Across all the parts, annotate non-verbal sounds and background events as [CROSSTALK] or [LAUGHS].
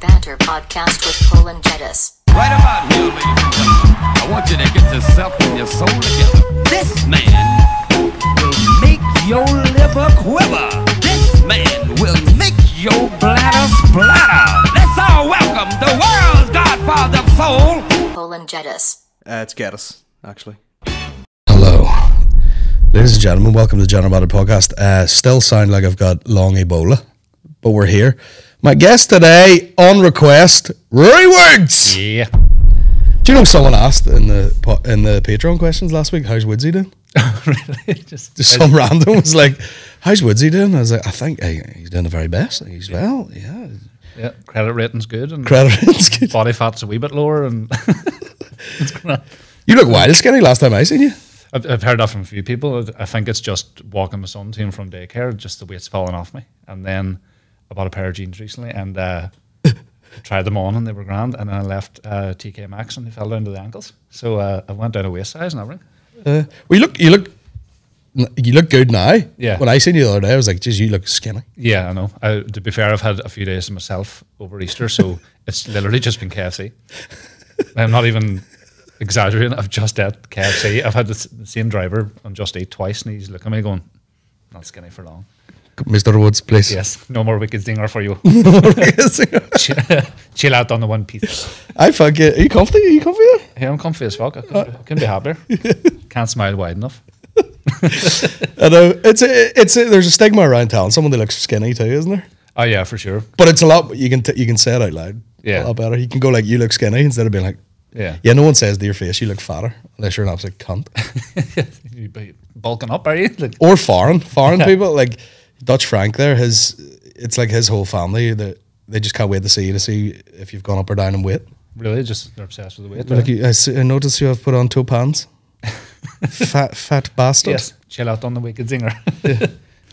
Banter podcast with Poland Jettis. Right about here, ladies and gentlemen, I want you to get yourself and your soul together. This man will make your liver quiver. This man will make your bladder splatter. Let's all welcome the world's godfather of soul. Poland Jettis. Uh, it's Geddis, actually. Hello. Ladies and gentlemen, welcome to the General Banter Podcast. Uh, still sound like I've got long Ebola, but we're here. My guest today, on request, Ruairi Woods. Yeah. Do you know someone asked in the in the Patreon questions last week, how's Woodsy doing? [LAUGHS] Oh, really? Just, Just some random was like, [LAUGHS] how's Woodsy doing? I was like, I think hey, he's doing the very best. He's well, yeah. yeah, credit rating's good and Credit rating's good. [LAUGHS] body fat's a wee bit lower and. You look wild skinny last time I seen you. I've, I've heard that from a few people. I think it's just walking my son to him from daycare, just the weight's falling off me. And then I bought a pair of jeans recently and uh, [LAUGHS] tried them on and they were grand. And then I left uh, TK Maxx and they fell down to the ankles. So uh, I went down a waist size and everything. Uh, well, you look, you look, you look good now. Yeah. When I seen you the other day, I was like, geez, you look skinny. Yeah, I know. I, to be fair, I've had a few days to myself over Easter, so [LAUGHS] it's literally just been KFC. I'm not even exaggerating. I've just ate KFC. I've had the, the same driver on Just Eat twice, and he's looking at me going, "Not skinny for long." Mr. Woods, please. Yes, no more wicked zinger for you. [LAUGHS] I [LAUGHS] chill, chill out on the one piece. I fuck it. Are you comfy? Are you comfy? Hey, I'm comfy as fuck. I couldn't, couldn't be uh, happier. [LAUGHS] Can't smile wide enough. I know uh, it's a, it's a, there's a stigma around town. Someone that looks skinny too, isn't there? Oh yeah, for sure. But it's a lot. You can t- you can say it out loud. Yeah. a lot better. You can go like you look skinny instead of being like, Yeah. yeah. No one says to your face you look fatter unless you're an absolute cunt You be bulking up, are you? Like, or foreign foreign people like Dutch Frank. There, his it's like his whole family that they just can't wait to see you to see if you've gone up or down in weight. really, just they're obsessed with the weight. Like, you- I, see, I notice you have put on two pants. fat fat bastard. yes, chill out on the wicked zinger.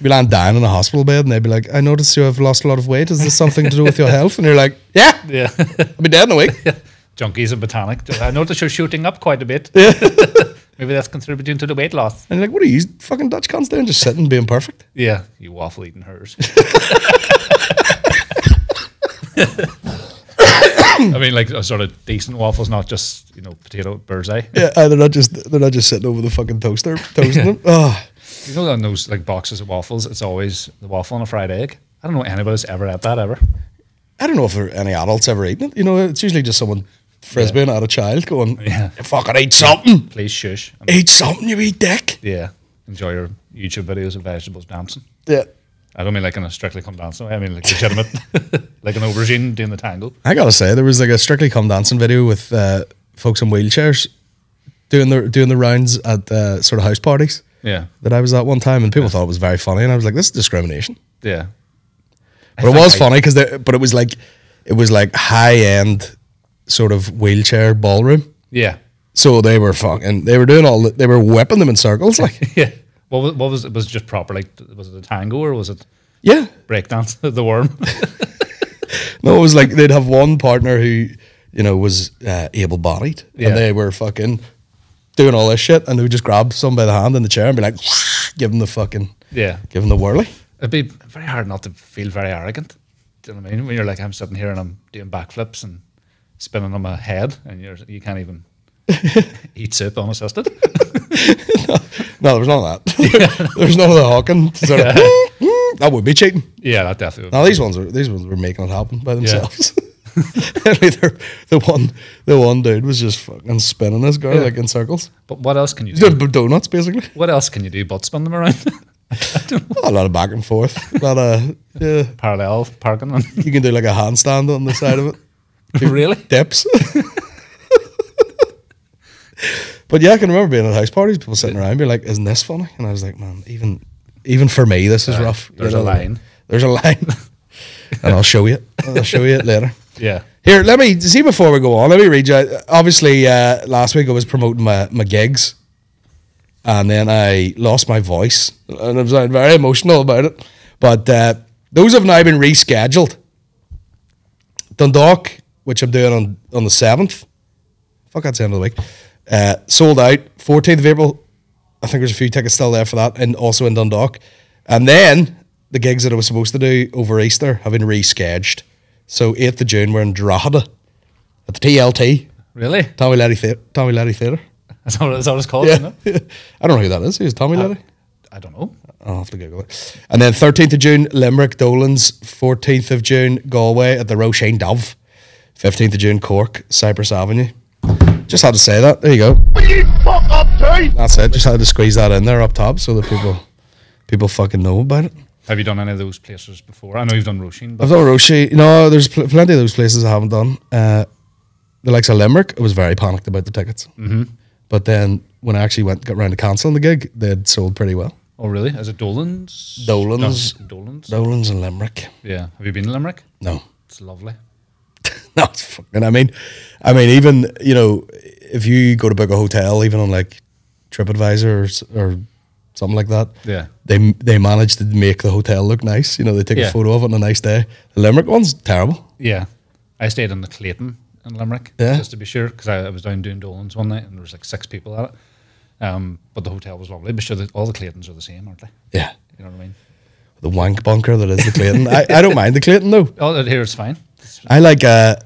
be lying down in a hospital bed and they'd be like, I notice you have lost a lot of weight. Is this something to do with your health? And you're like, Yeah, yeah. I'll be dead in a week. [LAUGHS] junkies and botanic. I notice you're shooting up quite a bit. [LAUGHS] Maybe that's contributing to the weight loss. And you're like, what are you fucking Dutch cunts doing? Just sitting being perfect. Yeah, you waffle eating hers. [LAUGHS] [COUGHS] I mean, like a sort of decent waffles, not just you know potato bird's eye. Yeah, uh, they're not just they're not just sitting over the fucking toaster toasting them. [LAUGHS] Oh, You know, on those like boxes of waffles, it's always the waffle and a fried egg. I don't know anybody's ever had that ever. I don't know if there are any adults ever eaten it. You know, it's usually just someone frisbeeing at a child going, [LAUGHS] Yeah. fucking eat something. Please shush. And, Eat something, you eat dick. yeah, enjoy your YouTube videos of vegetables dancing. Yeah. I don't mean like in a strictly come dancing. I mean like legitimate, [LAUGHS] like an aubergine doing the tangle. I gotta say, there was like a Strictly Come Dancing video with uh, folks in wheelchairs doing the doing the rounds at uh, sort of house parties Yeah, that I was at one time, and people thought it was very funny, and I was like, this is discrimination. yeah. I But it was I- funny because but it was like it was like high end sort of wheelchair ballroom. Yeah, So they were fucking they were doing all the, they were whipping them in circles like [LAUGHS] yeah. What was, what was it? Was it just proper? Like, was it a tango or was it yeah. breakdance? [LAUGHS] the worm. [LAUGHS] No, it was like they'd have one partner who you know was uh, able bodied Yeah. and they were fucking doing all this shit and they would just grab some by the hand in the chair and be like give them the fucking yeah, give them the whirly. it'd be very hard not to feel very arrogant. Do you know what I mean? When you're like, I'm sitting here and I'm doing backflips and spinning on my head, and you're you can't even [LAUGHS] eat soup unassisted. [LAUGHS] No, there was none of that. [LAUGHS] there was none of the hawking. Sort of, hmm, that would be cheating. yeah, that definitely. No, these ones were these ones were making it happen by themselves. They're- the one the one dude was just fucking spinning this girl Yeah. like in circles. But what else can you do? donuts basically. What else can you do but spin them around? A lot of back and forth. A lot of yeah. Parallel parking You can do like a handstand on the side of it. Really? Dips. [LAUGHS] but yeah, I can remember being at house parties, people sitting around being like, Isn't this funny? And I was like, Man, even even for me this is Uh, rough. there's You a line. There's a line. [LAUGHS] and I'll show you it. I'll show you it later. Yeah. Here, let me see before we go on. Let me read you. Obviously, uh, last week I was promoting my, my gigs, and then I lost my voice, and I was very emotional about it. But uh, those have now been rescheduled. Dundalk, which I'm doing on on the seventh. Fuck, that's the end of the week. Uh, sold out. 14th of April. I think there's a few tickets still there for that, and also in Dundalk. And then the gigs that I was supposed to do over Easter have been rescheduled So 8th of June, we're in Drogheda at the TLT, Really? Tommy Letty Theatre. Tommy Letty Theatre. That's what, that's it's called, Yeah. isn't it? [LAUGHS] I don't know who that is. Who's Tommy Letty? I don't know. I'll have to Google it. And then 13th of June, Limerick, Dolan's. 14th of June, Galway at the Roisin Dubh. 15th of June, Cork, Cyprus Avenue. Just had to say that. There you go. That's it. Just had to squeeze that in there up top so that people people fucking know about it. Have you done any of those places before? I know you've done Roisin, but I've done Roshi. No, there's pl- plenty of those places I haven't done. Uh, the likes of Limerick, I was very panicked about the tickets. Mm-hmm. But then when I actually went got round to cancelling the gig, they'd sold pretty well. oh really? Is it Dolan's? Dolan's. No, Dolan's. Dolan's and Limerick. Yeah. Have you been to Limerick? No. It's lovely. [LAUGHS] It's fucking. I mean, I mean, even you know, if you go to book a hotel, even on like TripAdvisor or, or something like that, Yeah. they they manage to make the hotel look nice. You know, they take Yeah. a photo of it on a nice day. The Limerick one's terrible. Yeah. I stayed in the Clayton in Limerick, Yeah. just to be sure, because I, I was down doing Dolan's one night and there was like six people at it. Um, but the hotel was lovely. But sure, that all the Claytons are the same, aren't they? Yeah, You know what I mean? the wank bunker that is the Clayton. I, I don't mind the Clayton though. [LAUGHS] Oh, here it's fine. I like a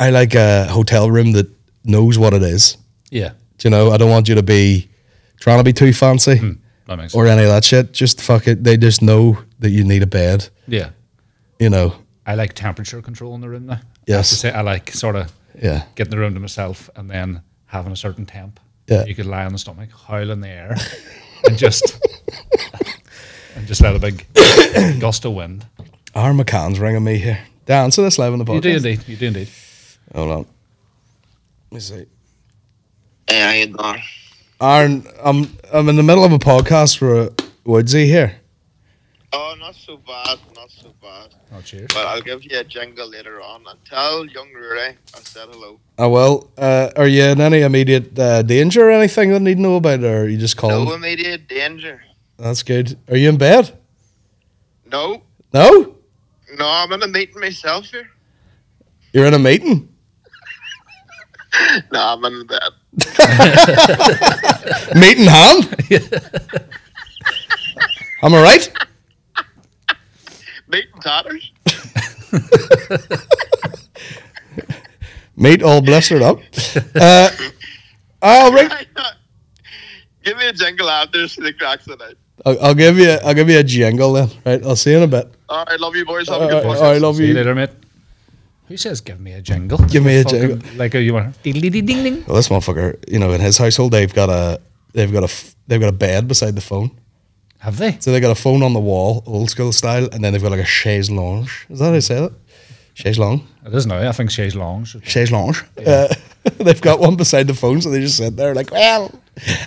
I like a hotel room that knows what it is. yeah. Do you know? I don't want you to be trying to be too fancy hmm, That makes or sense. any of that shit. Just fuck it. They just know that you need a bed. Yeah. You know. I like temperature control in the room now. I have Yes. to say, I like sort of Yeah. getting the room to myself and then having a certain temp. Yeah. You could lie on the stomach, howl in the air, and just and just let a big [COUGHS] gust of wind. Aaron McCann's ringing me here. Dan, so this live on the podcast. You do indeed. You do indeed. Hold on. Let me see. Hey, how you doing? Aaron, I'm I'm in the middle of a podcast for Woodsy here. Oh, not so bad, not so bad. Oh, cheers. But I'll give you a jingle later on and tell young Ruairi I said hello. Oh well, uh, are you in any immediate uh, danger or anything that I need to know about, or are you just calling? No immediate danger. That's good. Are you in bed? No, No, no, I'm in a meeting myself here. you're in a meeting. [LAUGHS] No, I'm in bed. Meeting hand. Am I right? Meeting tatters. [LAUGHS] Meat all blistered up. Uh, I'll [LAUGHS] give me a jingle after so the cracks it out. I'll, I'll give you. I'll give you a jingle then. Right. I'll see you in a bit. All right, love you boys. Have a All good right, podcast. all right, love See you you. later, mate. Who says give me a jingle? Give me a Fucking- jingle. Like a, you want ding ding ding ding. Well, this motherfucker, you know, in his household, they've got a, they've got a they've got a bed beside the phone. Have they? So they got a phone on the wall, old school style, and then they've got like a chaise longue. Is that how you say that? Chaise longue. It is now. I think chaise long. Chaise longue. Uh, [LAUGHS] they've got one beside the phone, so they just sit there like, well,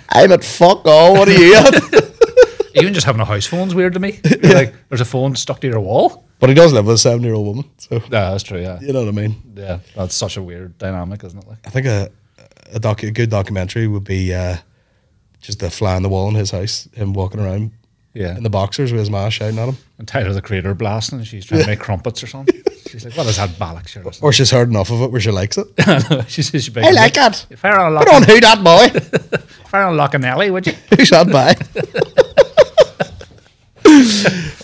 I'm at fuck all. What are you at? [LAUGHS] Even just having a house phone's weird to me. You're Like there's a phone stuck to your wall. But he does live with a seven-year-old woman, so [LAUGHS] Yeah, that's true. Yeah, you know what I mean. yeah. That's such a weird dynamic, isn't it? Like, I think a a, docu- a good documentary would be uh, just the fly on the wall in his house, him walking around yeah. in the boxers with his ma shouting at him. and Tyler the Creator blasting, and she's trying to make crumpets or something. [LAUGHS] She's like, "What is that bollocks?" You're listening Or she's heard enough of it where she likes it. to?" [LAUGHS] she says, "She I like it. Fair on Put on Lock, who that boy? fair on Lock and Ellie, would you?" Who's that by?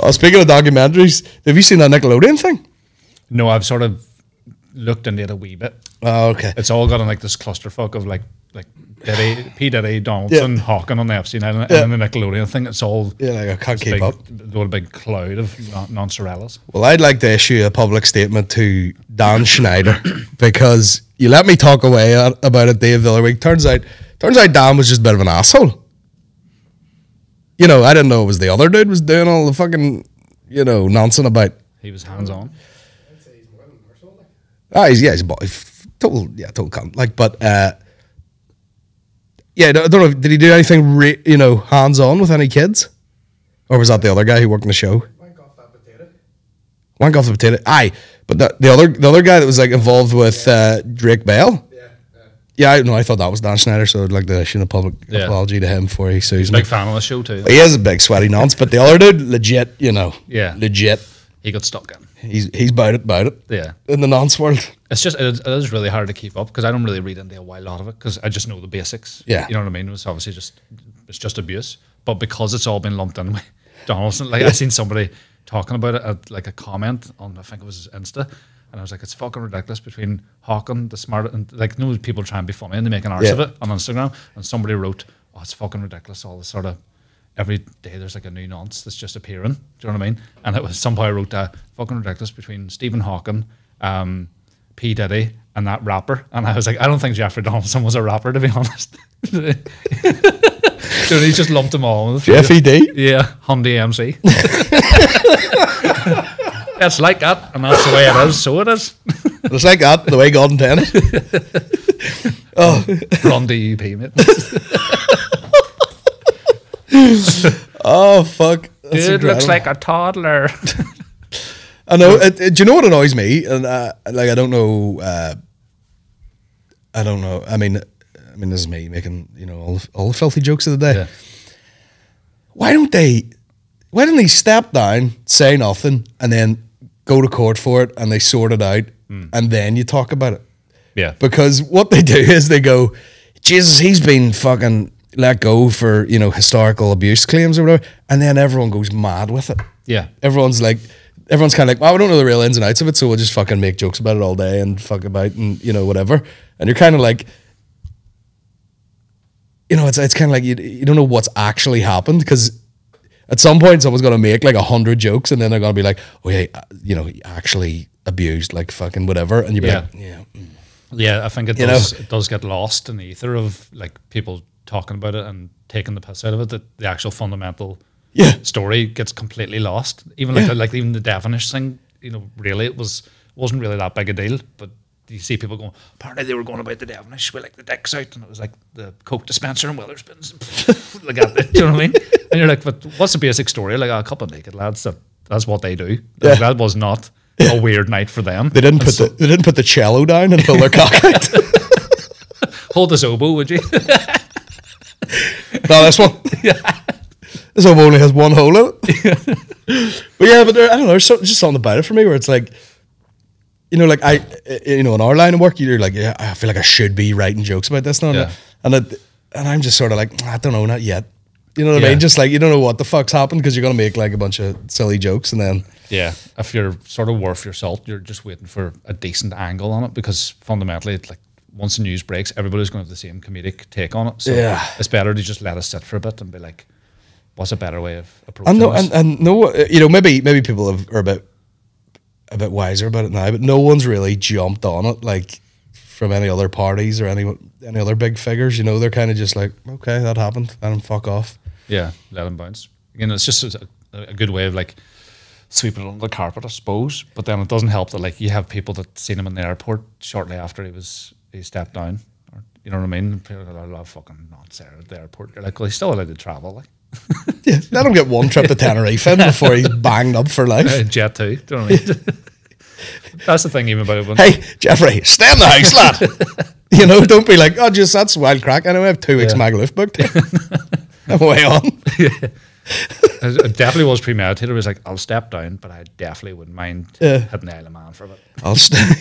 Oh, speaking of documentaries, have you seen that Nickelodeon thing? No, I've sort of looked into it a wee bit. Oh, okay. It's all got in like this clusterfuck of like like Diddy, P Diddy, Donaldson, Yeah. Hawking on the Epstein Island, Yeah. and the Nickelodeon thing. It's all Yeah, like I can't keep big, up. A big cloud of non- non-Sorellas. Well, I'd like to issue a public statement to Dan Schneider [COUGHS] because you let me talk away uh, about it, Dave, the other week. Turns out, turns out Dan was just a bit of an asshole. You know, I didn't know it was the other dude was doing all the fucking, you know, nonsense about. He was hands on. Ah, he's yeah, he's a boy, total, yeah, total cunt. Like, but uh, yeah, I don't know. Did he do anything, re- you know, hands on with any kids, or was that the other guy who worked in the show? Wank off that potato. Wank off the potato. Aye, but the, the other the other guy that was like involved with uh, Drake Bell. Yeah. I know. I thought that was Dan Schneider, so I'd like to issue a public Yeah. apology to him before he sues me. Big fan of the show too. He is a big sweaty nonce, but the other dude, legit, you know, Yeah. legit. He got stuck in. He's he's about it, about it. Yeah. in the nonce world. It's just it is, it is really hard to keep up because I don't really read into a lot of it because I just know the basics. Yeah. you know what I mean. It's obviously just it's just abuse, but because it's all been lumped in with [LAUGHS] Donaldson, like I seen somebody talking about it at like a comment on I think it was his Insta, And I was like, it's fucking ridiculous between Hawking, the smart, and like, you know, people try and be funny and they make an arse Yeah. of it on Instagram. And somebody wrote, oh, it's fucking ridiculous. All this sort of, every day there's like a new nonce that's just appearing. Do you know what I mean? And it was somebody wrote, uh, fucking ridiculous between Stephen Hawking, um, P. Diddy, and that rapper. And I was like, I don't think Jeffrey Donaldson was a rapper, to be [LAUGHS] honest. [LAUGHS] Dude, he's just lumped them all. Jeffy D. yeah, Hyundai MC. [LAUGHS] it's like that, and that's the way it is. So it is. It's like that, the way God intended. [LAUGHS] Oh, run DUP, mate. [LAUGHS] Oh fuck. That's Dude looks like a toddler. [LAUGHS] I know. It, it- do you know what annoys me? And uh, like, I don't know. Uh, I don't know. I mean, I mean, this is me making you know all the, all the filthy jokes of the day. Yeah. Why don't they? Why don't they step down, say nothing, and then go to court for it, and they sort it out, hmm. and then you talk about it? yeah. because what they do is they go, Jesus, he's been fucking let go for you know historical abuse claims or whatever, and then everyone goes mad with it. Yeah. everyone's like, everyone's kind of like, well, we don't know the real ins and outs of it, so we'll just fucking make jokes about it all day and fuck about and you know whatever. And you're kind of like, you know, it's it's kind of like you you don't know what's actually happened because. At some point, someone's gonna make like a hundred jokes, and then they're gonna be like, "Oh yeah, you know, he actually abused like fucking whatever," and you'd be Yeah. like, "Yeah, mm, Yeah, I think it You does. know? It does get lost in the ether of like people talking about it and taking the piss out of it. That the actual fundamental Yeah. story gets completely lost. Even like Yeah. like even the Devenish thing, you know, really it was wasn't really that big a deal. But you see people going, apparently they were going about the Devenish with like the dicks out, and it was like the Coke dispenser and Wetherspoons, [LAUGHS] like that. Do you know what I mean? And you're like, but what's the basic story? Like ah, a couple of naked lads. That that's what they do. Like, Yeah. that was not a weird night for them. They didn't And put so- the they didn't put the cello down and pull their cock out. [LAUGHS] [LAUGHS] hold this oboe, would you? no, this one. This oboe only has one hole in it. but yeah, but there, I don't know. There's something, just something about it for me where it's like, you know, like I, uh, you know, in our line of work, you're like, yeah, I feel like I should be writing jokes about this now, Yeah. and it, and I'm just sort of like, I don't know, not yet. You know what I mean? Just like you don't know what the fuck's happened because you're gonna make like a bunch of silly jokes and then Yeah, if you're sort of worth your salt, you're just waiting for a decent angle on it because fundamentally, it's like once the news breaks, everybody's going to have the same comedic take on it. So Yeah. it's better to just let us sit for a bit and be like, what's a better way of approaching And no, this? and, and no, uh, you know, maybe maybe people have, are a bit a bit wiser about it now, but no one's really jumped on it like from any other parties or any any other big figures. You know, they're kind of just like, okay, that happened, and fuck off. yeah, let them bounce. Again, it's just a, a good way of like sweeping it under the carpet, I suppose. But then it doesn't help that like you have people that seen him in the airport shortly after he was he stepped down. Or, you know what I mean? People are like, "I love fucking nonsense at the airport. You're like, well, he's still allowed to travel, like. [LAUGHS] Yeah, let him get one trip to Tenerife in before he's banged up for life. Uh, jet too. Do you know what I mean? [LAUGHS] That's the thing even about it. Hey, Jeffrey, stay in the house, lad. you know, don't be like, oh, just that's wild crack. I know I have two weeks Yeah. Magaluf booked. [LAUGHS] I'm way on. it definitely was premeditated. It was like, I'll step down, but I definitely wouldn't mind Yeah. hitting the Isle of Man for a bit. I'll st-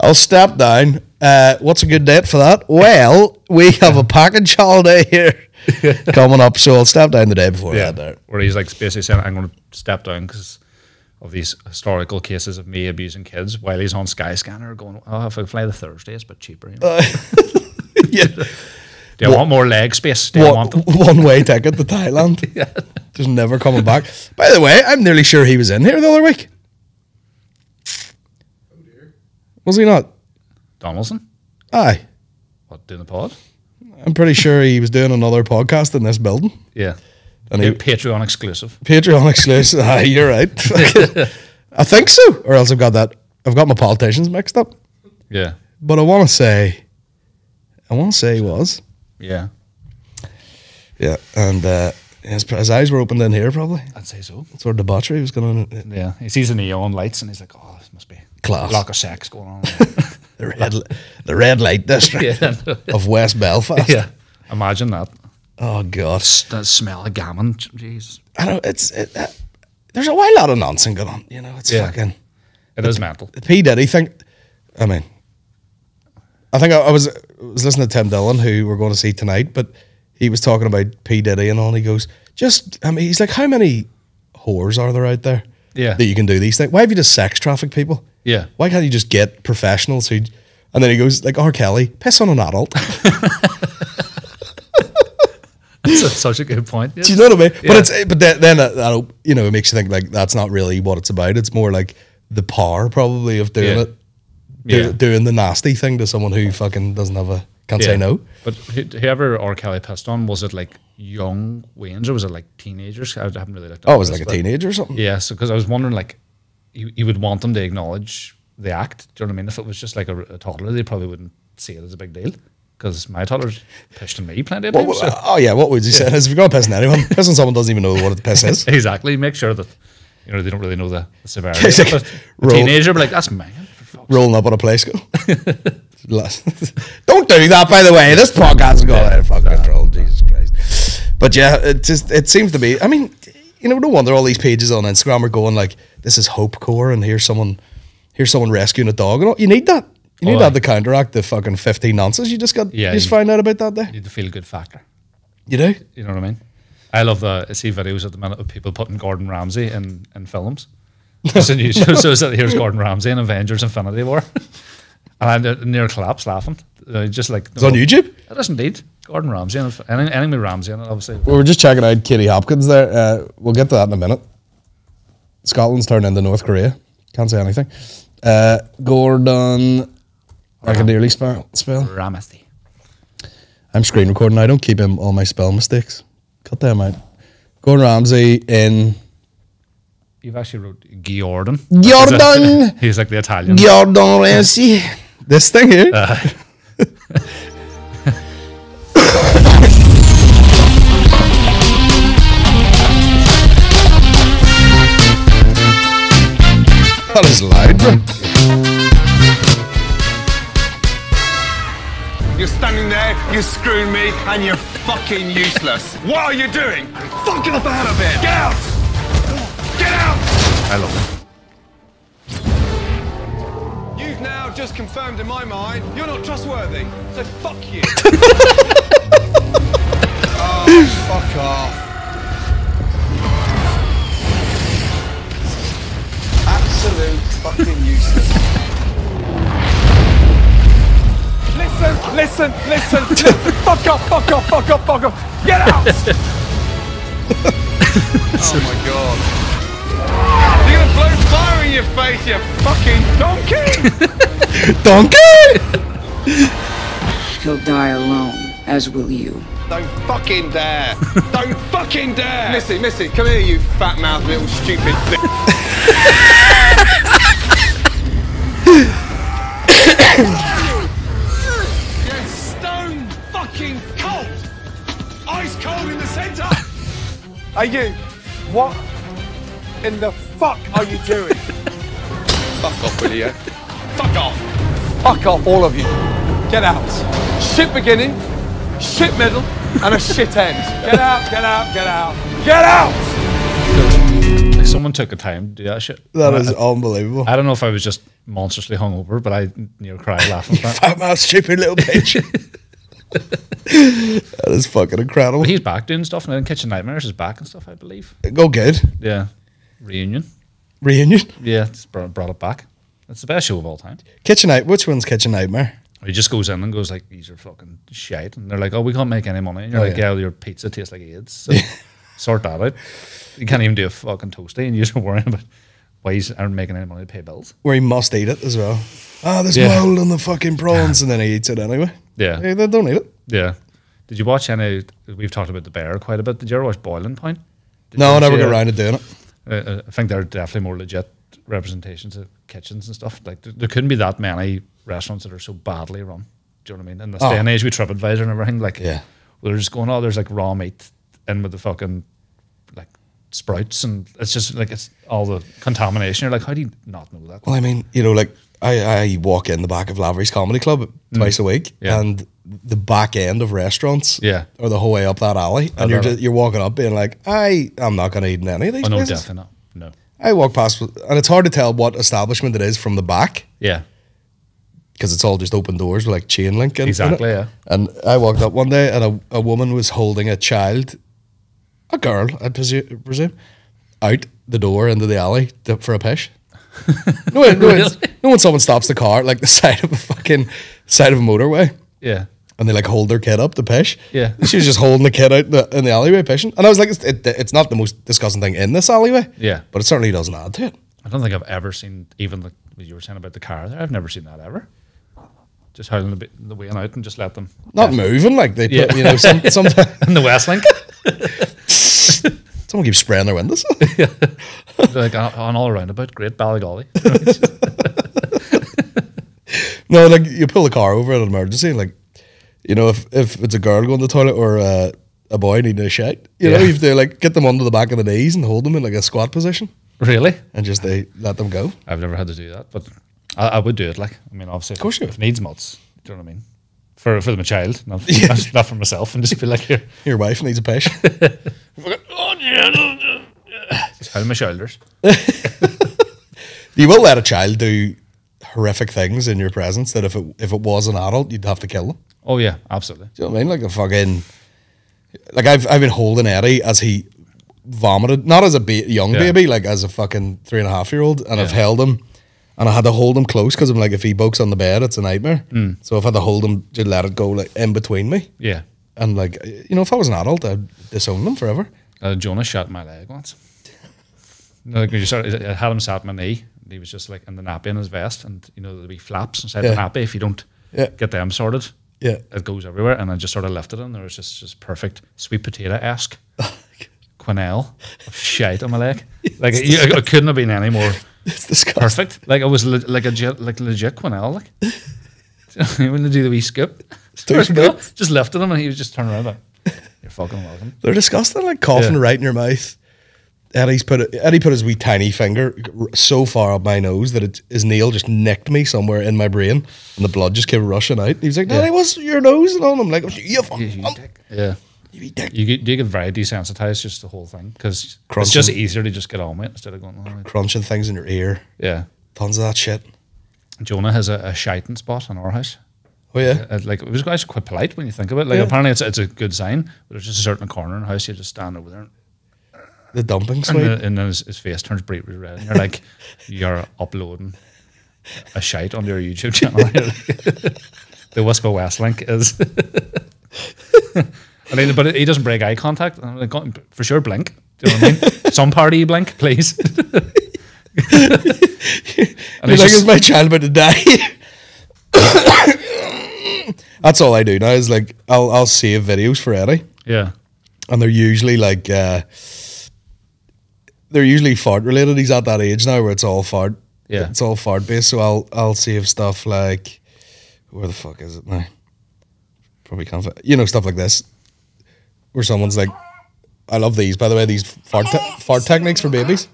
I'll step down. Uh, what's a good date for that? Well, we have a package holiday here [LAUGHS] coming up, so I'll step down the day before yeah. there. Where he's like basically saying, I'm going to step down because of these historical cases of me abusing kids while he's on Skyscanner going, oh, if I fly the Thursday, it's a bit cheaper. You know? Uh, [LAUGHS] yeah. Do I want more leg space? Do I One, want them? [LAUGHS] one way ticket to Thailand. yeah. Just never coming back. By the way, I'm nearly sure he was in here the other week. Oh, was he not? Donaldson? Aye. What, doing the pod? I'm pretty sure he was doing another podcast in this building. Yeah. And he, Patreon exclusive. Patreon exclusive. [LAUGHS] Aye, you're right. [LAUGHS] I think so. Or else I've got that. I've got my politicians mixed up. Yeah. But I want to say, I want to say he was. Yeah. Yeah. And uh, his, his eyes were opened in here, probably. I'd say so. Sort of debauchery was going on. Yeah. He sees the neon lights and he's like, oh, this must be Class. a lot of sex going on. [LAUGHS] The red, the red light district [LAUGHS] yeah. of West Belfast. yeah. Imagine that. Oh, God. That smell of gammon. Jeez. I know. It's. It, uh, there's a wild lot of nonsense going on. You know, it's Yeah. fucking. It is mental. the P Diddy thing. I mean, I think I, I was was listening to Tim Dillon, who we're going to see tonight, but he was talking about P Diddy and all. And he goes, just I mean, he's like, how many whores are there out there? Yeah. that you can do these things. Why have you just sex traffic people? Yeah. Why can't you just get professionals who? And then he goes like R. Kelly, piss on an adult. [LAUGHS] [LAUGHS] That's such a good point. Do you know what I mean? Yeah. But it's but then, then that, that'll you know it makes you think like that's not really what it's about. It's more like the power probably of doing Yeah. it, do, Yeah. doing the nasty thing to someone who fucking doesn't have a can't say no. But whoever R. Kelly pissed on, was it like young Waynes or was it like teenagers? I haven't really looked. Oh, it was this, like a teenager or something. Yeah, so because I was wondering, like, you, you would want them to acknowledge the act. Do you know what I mean? If it was just like a, a toddler, they probably wouldn't see it as a big deal. Because my toddler's pissed on me plenty of Well, times. well, oh yeah, what would you say? Is if you're gonna piss on anyone, [LAUGHS] piss on someone doesn't even know what the piss is. [LAUGHS] exactly. Make sure that you know they don't really know the, the severity. Of [LAUGHS] like, it. A roll- teenager, but like that's mine. Rolling up on a play school. [LAUGHS] Don't do that, by the way. This podcast is going out of fucking control. Jesus Christ. But yeah, it just it seems to be. I mean, you know, no wonder all these pages on Instagram are going like, "This is Hope Core," and here's someone, here's someone rescuing a dog. And all. You need that. You need Oh, that to counteract the fucking fifteen nonsense you just got. Yeah, you just you- find out about that day. You need the feel good factor. You do. You know what I mean? I love the I see videos at the minute of people putting Gordon Ramsay in, in films. So, you, so, so, so here's Gordon Ramsay in Avengers Infinity War. and I near collapse laughing. Uh, just like It's on YouTube. It is indeed. Gordon Ramsay and any, any with Ramsay in it, obviously. We were just checking out Katie Hopkins there. Uh, we'll get to that in a minute. Scotland's turned into North Korea. Can't say anything. Uh, Gordon, I can nearly spell. spell. Ramsay. I'm screen recording. I don't keep him all my spell mistakes. Cut them out. Gordon Ramsay in You've actually wrote Giordon. Giordon. He's like the Italian. Gordon Ramsay. [LAUGHS] This thing here. Uh-huh. [LAUGHS] that is loud, bro. You're standing there, you're screwing me, and you're fucking useless. what are you doing? Fuck off out of here! Get out! Get out! I love it. You've now just confirmed in my mind you're not trustworthy. So fuck you. [LAUGHS] oh, fuck off. Absolute fucking useless. Listen, listen, listen, listen. Fuck off, fuck off, fuck off, fuck off. Get out! [LAUGHS] oh my god. You're gonna blow fire in your face, you fucking donkey! [LAUGHS] Donkey! He'll die alone, as will you. Don't fucking dare! [LAUGHS] Don't fucking dare! Missy, Missy, come here, you fat mouth little stupid thing. [LAUGHS] You're stone fucking cold! Ice cold in the centre! Are you? What in the fuck are you doing? [LAUGHS] fuck off, will you? Fuck off! Fuck off, all of you. Get out. Shit beginning, shit middle, and a shit end. Get out, get out, get out. Get out! Like someone took the time to do that shit. That I- unbelievable. I don't know if I was just monstrously hungover, but I near cried laughing. at that. Fat mouth, stupid little bitch. [LAUGHS] that is fucking incredible. But he's back doing stuff, and then Kitchen Nightmares is back and stuff, I believe. Go good. Yeah. Reunion. Reunion. Yeah, it's brought, brought it back. It's the best show of all time. Kitchen Night. Which one's Kitchen Nightmare? He just goes in and goes like, "These are fucking shite," and they're like, "Oh, we can't make any money." And you're Oh, like, yeah. "Yeah, your pizza tastes like AIDS." So [LAUGHS] sort that out. You can't even do a fucking toasty, and you're just [LAUGHS] worrying about why you aren't making any money to pay bills. Where he must eat it as well. Ah, there's Yeah. mold on the fucking prawns, and then he eats it anyway. Yeah. Hey, they don't eat it. Yeah. Did you watch any? We've talked about the bear quite a bit. Did you ever watch Boiling Point? Did No, you I never see got around to doing it. Uh, uh, I think there are definitely more legit representations of kitchens and stuff. Like there, there couldn't be that many restaurants that are so badly run. Do you know what I mean? In this Oh. day and age TripAdvisor and everything, like Yeah. well, they're just going, oh, there's like raw meat in with the fucking like sprouts, and it's just like it's all the contamination. You're like, how do you not know that? Well, I mean, you know, like I, I walk in the back of Lavery's Comedy Club twice a week, Mm. Yeah. and the back end of restaurants, Yeah. are the whole way up that alley, and you're just, you're walking up being like, I I'm not going to eat in any of these Oh no, places. definitely not. No. I walk past, and it's hard to tell what establishment it is from the back Yeah. because it's all just open doors with like chain link. in- in. Exactly, [LAUGHS] yeah. And I walked up one day, and a, a woman was holding a child, a girl, I presu- presume, out the door into the alley to, for a pish. [LAUGHS] no, when- no, Really? no, when someone stops the car like the [LAUGHS] side of a fucking side of a motorway Yeah. and they like hold their kid up to pish. Yeah. [LAUGHS] she was just holding the kid out in the, in the alleyway pishing, and I was like, it's, it, it's not the most disgusting thing in this alleyway. Yeah. but it certainly doesn't add to it. I don't think I've ever seen even the what you were saying about the car there. I've never seen that ever. Just howling the, bit- the way out and just let them Not moving like they put, Yeah. you know, some, some, in the Westlink. Someone keeps spraying their windows. [LAUGHS] like on, on all around about great Ballygolly. [LAUGHS] no, like you pull the car over in an emergency, like you know, if if it's a girl going to the toilet or uh, a boy needing a shit, you know, Yeah. you have to like get them under the back of the knees and hold them in like a squat position really? and just they let them go. I've never had to do that, but I, I would do it. Like, I mean, obviously, of course you if needs muds. Do you know what I mean? For for my child, not, [LAUGHS] Yeah. not, not for myself, and just be like, here, [LAUGHS] Your wife needs a pish. just hold my shoulders. [LAUGHS] you will let a child do horrific things in your presence that if it if it was an adult, you'd have to kill them. Oh yeah, absolutely. Do you know what I mean? Like a fucking, like I've I've been holding Eddie as he vomited, not as a ba- young Yeah. baby, like as a fucking three and a half year old, and I've held him, and I had to hold him close because I'm like, if he bokes on the bed, it's a nightmare. Mm. So I've had to hold him to let it go like in between me, Yeah. and like you know, if I was an adult, I'd disown them forever. Uh, Jonah shot my leg once. [LAUGHS] No, like you started, I had him sat on my knee. And he was just like in the nappy in his vest, and you know there'll be flaps inside Yeah. the nappy. If you don't Yeah. get them sorted, Yeah. it goes everywhere. And I just sort of lifted him. There was just just perfect sweet potato esque [LAUGHS] quenelle of shite on my leg. [LAUGHS] Like it, it, it couldn't have been any more [LAUGHS] It's disgusting. perfect. Like I was le- like a like legit quenelle. Like you when they do the wee skip, [LAUGHS] just lifted him, and he was just turning around like, "You're fucking welcome." They're disgusting, like coughing Yeah. right in your mouth. Eddie's put it, Eddie put his wee tiny finger so far up my nose that it, his nail just nicked me somewhere in my brain, and the blood just came rushing out. He was like, "Daddy, what's your nose?" And all. I'm like, "You You, fucking you cunt. dick. Yeah. You wee dick." You get, you get very desensitized just the whole thing because it's just easier to just get on with it instead of going. Oh, crunching things in your ear, yeah, tons of that shit. Jonah has a, a shiting spot in our house. Oh yeah, Uh, like it was actually quite polite when you think of it. Like Yeah. apparently it's it's a good sign, but there's just a certain corner in the house you just stand over there and, the dumping and, suite. then- and then his, his face turns bright red. And you're like, [LAUGHS] you're uploading a shite on your YouTube channel. [LAUGHS] The Whisper West link is. [LAUGHS] I mean, but he doesn't break eye contact. For sure, blink. Do you know what I mean? [LAUGHS] Some party blink, please. [LAUGHS] and You're like, just- "Is my child about to die?" [COUGHS] That's all I do now. Is like, I'll I'll save videos for Eddie. yeah, and they're usually like uh, they're usually fart related. He's at that age now where it's all fart. Yeah. it's all fart based. So I'll I'll save stuff like where the fuck is it now? Probably can't. You know stuff like this, where someone's like, I love these by the way. These fart te- fart techniques for babies.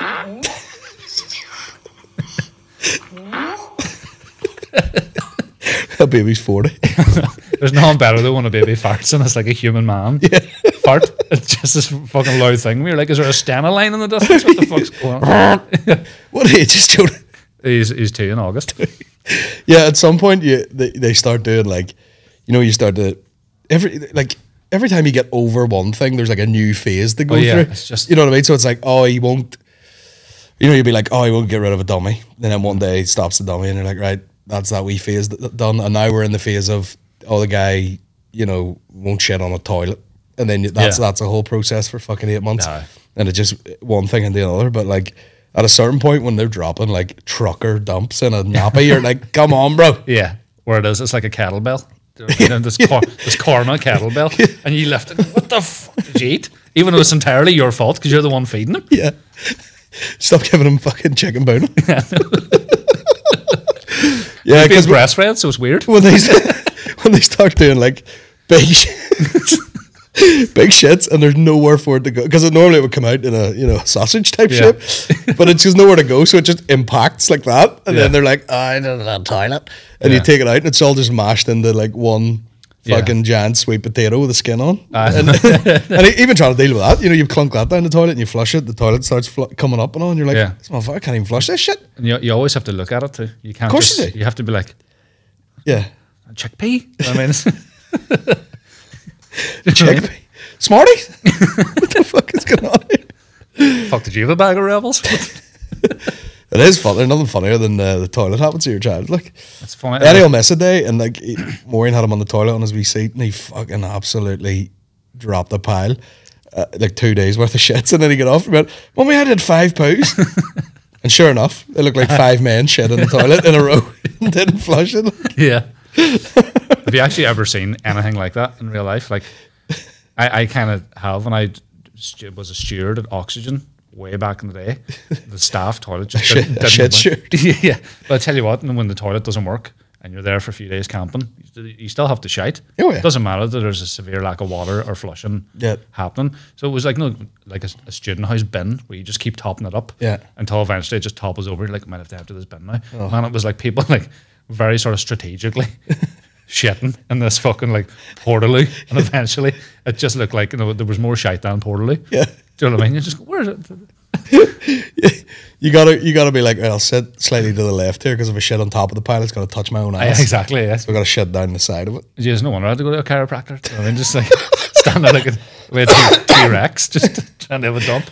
[LAUGHS] A baby's forty. [LAUGHS] there's nothing better than when a baby farts and it's like a human man. Yeah. [LAUGHS] Fart. It's just this fucking loud thing. We're like, is there a Stena line in the distance? What the fuck's going on? what age is Jonah? he's, he's two in August. Yeah, at some point you they, they start doing like, you know, you start to every like every time you get over one thing, there's like a new phase to go Oh, yeah, through. it's just- you know what I mean. So it's like, oh, he won't. You know, you'd be like, oh, he won't get rid of a dummy. And then one day he stops the dummy, and you're like, right, that's that wee phase done. And now we're in the phase of, oh, the guy, you know, won't shit on a toilet, and then that's Yeah. that's a whole process for fucking eight months, Aye. and it just one thing and the other. But like. At a certain point, when they're dropping like trucker dumps in a nappy, you're like, [LAUGHS] "Come on, bro!" Yeah, where it is, it's like a kettlebell. You know what I mean? And this, cor- this Corma kettlebell, and you left it. What the fuck did you eat? Even though it's entirely your fault because you're the one feeding them. Yeah. Stop giving him fucking chicken bone. [LAUGHS] yeah, [LAUGHS] Being because breastfed, so it's weird. when they [LAUGHS] when they start doing like big [LAUGHS] big shits, and there's nowhere for it to go because it normally it would come out in a you know sausage type Yeah. shape, but it's just nowhere to go, so it just impacts like that, and Yeah. then they're like, oh, I don't know, toilet, and Yeah. you take it out, and it's all just mashed into like one. Fucking giant sweet potato with the skin on, Aye. Ah. [LAUGHS] and, [LAUGHS] and even trying to deal with that, you know, you clunk that down the toilet and you flush it, the toilet starts fl- coming up and on. You're like, Yeah. this motherfucker can't even flush this shit. And you, you always have to look at it too. You can't. Of course just, you do. You have to be like Yeah, chickpea. Know what I mean, chickpea. Smarty, [LAUGHS] what the fuck is going on? Here? Fuck, did you have a bag of rebels? [LAUGHS] It is funny. There's nothing funnier than uh, the toilet happens to your child. Like That's funny. Eddie will miss a day, and like he, [CLEARS THROAT] Maureen had him on the toilet on his wee seat, and he fucking absolutely dropped the pile, uh, like two days worth of shits, and then he got off But went, "Mummy, I did five poos." [LAUGHS] and sure enough, it looked like five men shit in the toilet in a row and didn't flush it. Yeah. [LAUGHS] have you actually ever seen anything like that in real life? Like, I, I kind of have when I was a steward at Oxygen way back in the day. The staff toilet just Shit- didn't, shit work. [LAUGHS] yeah. But I tell you what, and when the toilet doesn't work and you're there for a few days camping, you still have to shite. Oh, yeah. Doesn't matter that there's a severe lack of water or flushing Yeah. happening. So it was like no, like a, a student house bin where you just keep topping it up. Yeah. Until eventually it just topples over. You're like, I might have to empty this bin now. Oh. Man, it was like people [LAUGHS] like very sort of strategically [LAUGHS] shitting in this fucking like portaloo. [LAUGHS] And eventually it just looked like you know there was more shite than portaloo. Yeah. Do you know what I mean? You just go, where is it? [LAUGHS] You gotta, you gotta be like, I'll sit slightly to the left here because if I shit on top of the pile, it's gonna touch my own Yeah, ass. exactly. Yes. So I gotta shit down the side of it. Yes, no wonder I had to go to a chiropractor. You know I mean, just like stand there like a T Rex, just trying to have a dump.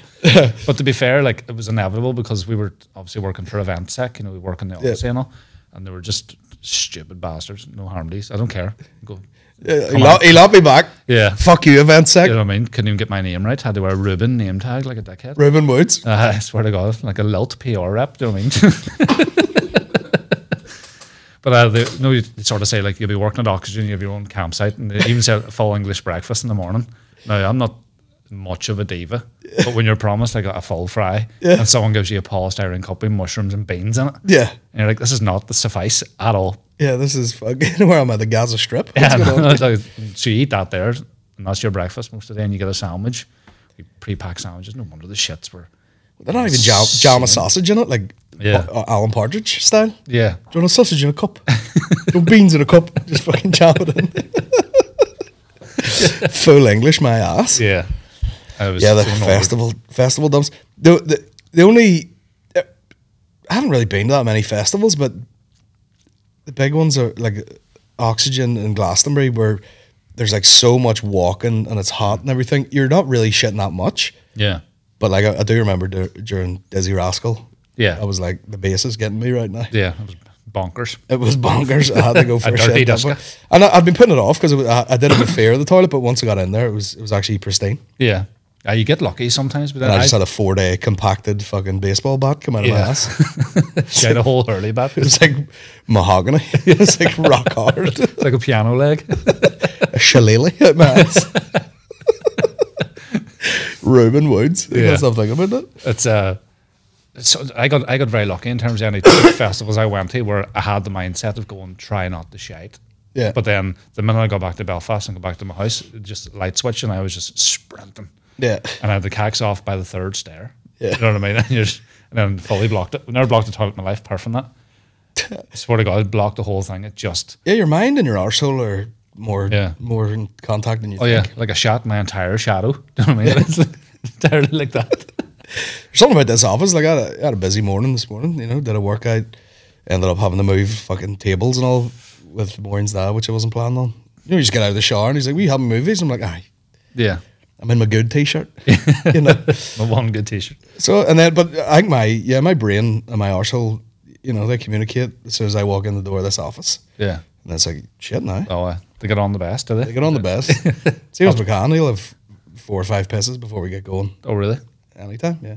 but to be fair, like it was inevitable because we were obviously working for Event Sec, you know, we work in the office and all, and they were just stupid bastards. No harm these. I don't care. Go. Yeah, he, lo- he locked me back. Yeah. Fuck you, event sec. You know what I mean? Couldn't even get my name right. Had to wear a Ruben name tag like a dickhead. Ruben Woods. Uh, I swear to God, like a lilt PR rep. Do you know what I mean? [LAUGHS] but uh, they, no, you sort of say like you'll be working at Oxygen, you have your own campsite, and they even said [LAUGHS] full English breakfast in the morning. Now I'm not much of a diva, but when you're promised like a, a full fry, Yeah. and someone gives you a polystyrene cup with mushrooms and beans in it, Yeah. and you're like, this is not the suffice at all. Yeah, this is fucking [LAUGHS] where I'm at the Gaza Strip. What's Yeah, no, [LAUGHS] so you eat that there, and that's your breakfast most of the day, and you get a sandwich, we pre-packed sandwiches. No wonder the shits were. They're not even jam, jam a sausage in it, like Yeah. uh, Alan Partridge style. Yeah, Do you want a sausage in a cup? [LAUGHS] no beans in a cup. Just fucking jam it in. Full English, my ass. yeah. Yeah, the festival festival dumps. The, the the only I haven't really been to that many festivals, but the big ones are like Oxygen and Glastonbury, where there's like so much walking and it's hot and everything. You're not really shitting that much, Yeah, but like I, I do remember dur- during Dizzee Rascal. Yeah. I was like the bass is getting me right now. yeah, it was bonkers. It was bonkers. I had to go [LAUGHS] for A a, shit. And I, I'd been putting it off because I, I did have a fear of the toilet, but once I got in there, it was it was actually pristine. Yeah, uh, you get lucky sometimes, but then I I, just had a four day compacted fucking baseball bat come out of my Yeah. ass. I had a whole hurley bat. It was like mahogany. [LAUGHS] It was like rock hard. It's [LAUGHS] like a piano leg. [LAUGHS] a shillelagh at my ass. Ruben Woods. You Yeah. stop thinking about that. It's uh, so I got I got very lucky in terms of any [COUGHS] festivals I went to where I had the mindset of going try not to shite. Yeah. But then the minute I got back to Belfast and got back to my house, just light switch and I was just sprinting. Yeah. And I had the cax off by the third stair. Yeah. You know what I mean? [LAUGHS] And, you're just, and then fully blocked it. Never blocked a toilet in my life apart from that. [LAUGHS] I swear to God, it blocked the whole thing. It just Yeah, your mind and your arsehole are more Yeah. more in contact than you Oh yeah, like I shot my entire shadow. [LAUGHS] Do you know what I mean? It's like, entirely like that. There's something about this office. Like I had, a, I had a busy morning this morning. You know, did a workout, ended up having to move fucking tables and all with Maureen's dad, which I wasn't planning on. You know, you just get out of the shower and he's like, "We have movies." I'm like, "Aye, Yeah, I'm in my good t-shirt." [LAUGHS] you know. my one good t-shirt. So and then, but I think my yeah, my brain and my arsehole, you know, they communicate as soon as I walk in the door of this office, Yeah. and it's like shit now. Oh, uh, they get on the best, do they? They get on the best. [LAUGHS] See we can. He'll have four or five pisses before we get going. Oh, really? Anytime, yeah.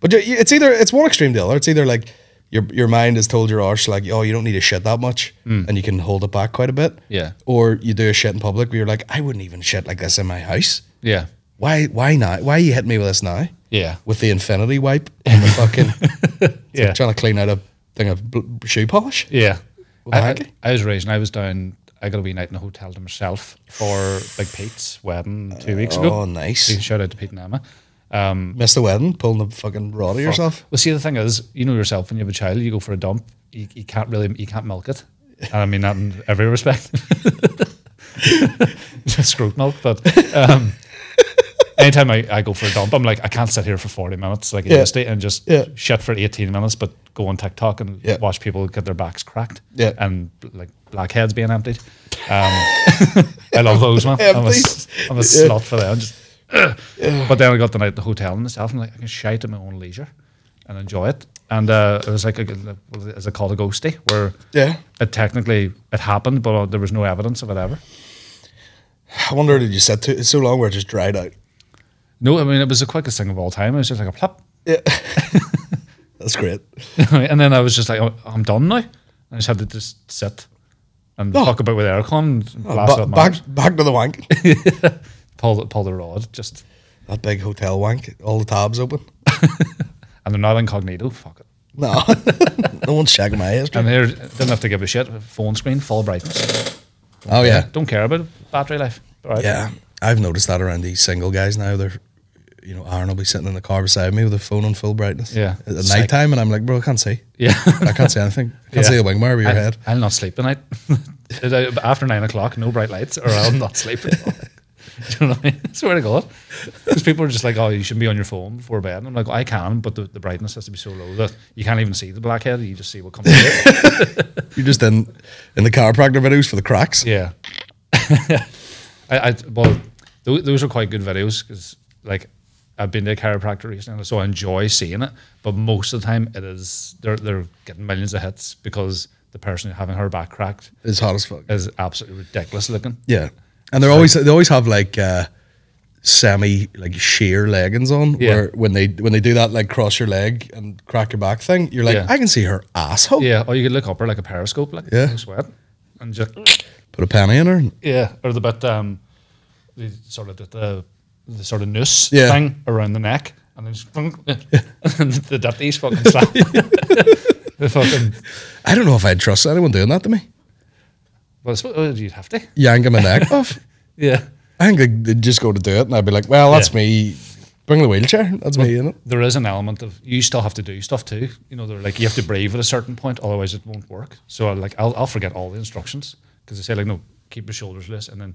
But it's either it's one extreme deal, or. It's either like your your mind has told your arse like, oh, you don't need to shit that much, and you can hold it back quite a bit. Yeah. Or you do a shit in public where you're like, I wouldn't even shit like this in my house. Yeah. Why? Why not? Why are you hitting me with this now? Yeah. With the infinity wipe and the fucking [LAUGHS] Yeah. like trying to clean out a thing of shoe polish. Yeah. I. I, was raised and I was down, I got a wee night in a hotel to myself for Big Pete's wedding two weeks ago. Oh, nice. So shout out to Pete and Emma. Um, Missed the wedding, pulling the fucking rod of yourself. Well, see, the thing is, you know yourself when you have a child, you go for a dump, you, you can't really, you can't milk it. And I mean that in every respect. [LAUGHS] Just scrot milk, but um, anytime I, I go for a dump, I'm like, I can't sit here for 40 minutes like I Yeah. to and just Yeah. shit for 18 minutes, but go on TikTok and Yeah. watch people get their backs cracked Yeah. and like blackheads being emptied. [LAUGHS] Um, I love those, man. I'm a, I'm a slut for them. Just, But then I got the night at the hotel and myself, and like I can shite at my own leisure and enjoy it. And uh, it was like, a, is it- is it called a ghosty, where Yeah. it technically it happened, but uh, there was no evidence of it ever. I wonder did you sit to so long where it just dried out? No, I mean it was the quickest thing of all time. It was just like a plop, Yeah. [LAUGHS] That's great. [LAUGHS] and then I was just like, oh, I'm done now. I just had to just sit and Oh. talk about with aircon and blast Ba- out back back, to the wank. [LAUGHS] pull the, pull the rod, just that big hotel wank. All the tabs open. and they're not incognito. Fuck it. No. no one's checking my history. And they didn't have to give a shit. Phone screen, full brightness. oh yeah. Don't care about battery life. All right. Yeah. I've noticed that around these single guys now. They're you know, Aaron will be sitting in the car beside me with the phone on full brightness. Yeah. At It's night time and I'm like, bro, I can't see. Yeah. I can't see anything. I [LAUGHS] can't Yeah. see the wing mirror over your I'll, head. I'll not sleep tonight. [LAUGHS] Uh, after nine o'clock, no bright lights, or I'll not sleep. [LAUGHS] Do you know what I mean? Swear to God. Because people are just like, oh, you shouldn't be on your phone before bed. And I'm like, I can, but the, the brightness has to be so low that you can't even see the blackhead. You just see what comes out. You're just in in the chiropractor videos for the cracks. Yeah. I, I well, those are quite good videos because like I've been to a chiropractor recently, so I enjoy seeing it. But most of the time, it is they're they're getting millions of hits because the person having her back cracked It's hot as fuck. is absolutely ridiculous looking. Yeah, and they're always they always have like uh, semi like sheer leggings on. Yeah. Where when they when they do that like cross your leg and crack your back thing, you're like, Yeah. I can see her asshole. Yeah, or you could look up her like a periscope, like Yeah. no sweat, and just Put a penny in her. yeah, or the bit um, the sort of the the, sort of noose Yeah. thing around the neck, and then just [LAUGHS] and the dirties fucking [LAUGHS] slap. [LAUGHS] the fucking I don't know if I'd trust anyone doing that to me. well, I suppose oh, you'd have to. Yanking my neck off. Yeah. I think they'd, just go to do it, and I'd be like, well, that's Yeah. me. Bring the wheelchair. That's me in it. there is an element of you still have to do stuff too. You know, they're like you have to breathe at a certain point, otherwise it won't work. So like I'll I'll forget all the instructions because they say like no, keep your shoulders loose, and then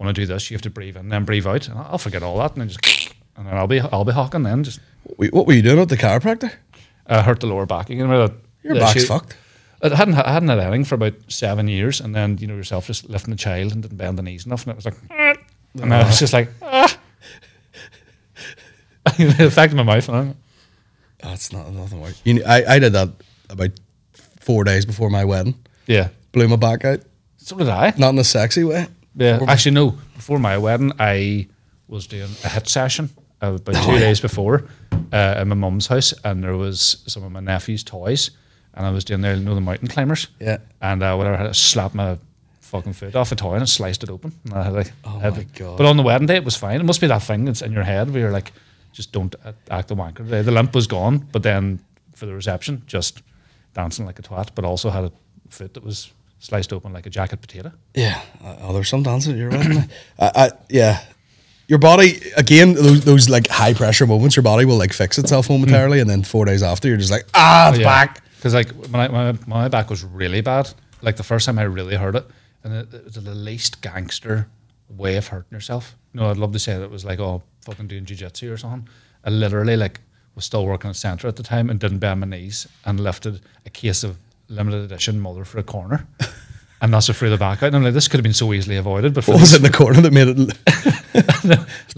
when to do this, you have to breathe in, and then breathe out, and I'll forget all that, and then just and then I'll be I'll be hawking then just Wait, What were you doing at the chiropractor? I hurt the lower back again. Remember that- Your back's fucked. I hadn't I hadn't had anything for about seven years, and then you know yourself just lifting the child and didn't bend the knees enough, and it was like, and I was just like, ah. [LAUGHS] it affected my mouth, and That's not nothing worse. You, kn- I I did that about four days before my wedding. yeah. Blew my back out. So did I. Not in a sexy way. Yeah, actually, no. Before my wedding, I was doing a HIIT session uh, about two days before uh, at my mum's house, and there was some of my nephew's toys, and I was doing there, you know, the mountain climbers. Yeah. And uh, whatever, I had to slap my fucking foot off a toy and it sliced it open. And I had like, Oh had my God. But on the wedding day, it was fine. It must be that thing that's in your head where you're like, just don't act a wanker. today. The limp was gone, but then for the reception, just dancing like a twat, but also had a foot that was sliced open like a jacket potato. Yeah. Uh, Oh, there's some dancing at your wedding. [CLEARS THROAT] I, I, yeah. Your body again, those, those like high pressure moments, your body will like fix itself momentarily, and then four days after, you're just like, ah, it's back. Because like when I, my my back was really bad. Like the first time I really heard it, and it, it was the least gangster way of hurting yourself. You know, I'd love to say that it was like oh fucking doing jujitsu or something. I literally like was still working at Centra at the time and didn't bend my knees and lifted a case of limited edition mother for a corner. [LAUGHS] And that's a through the back out. And I'm like, this could have been so easily avoided. But What was it in the corner that made it? [LAUGHS]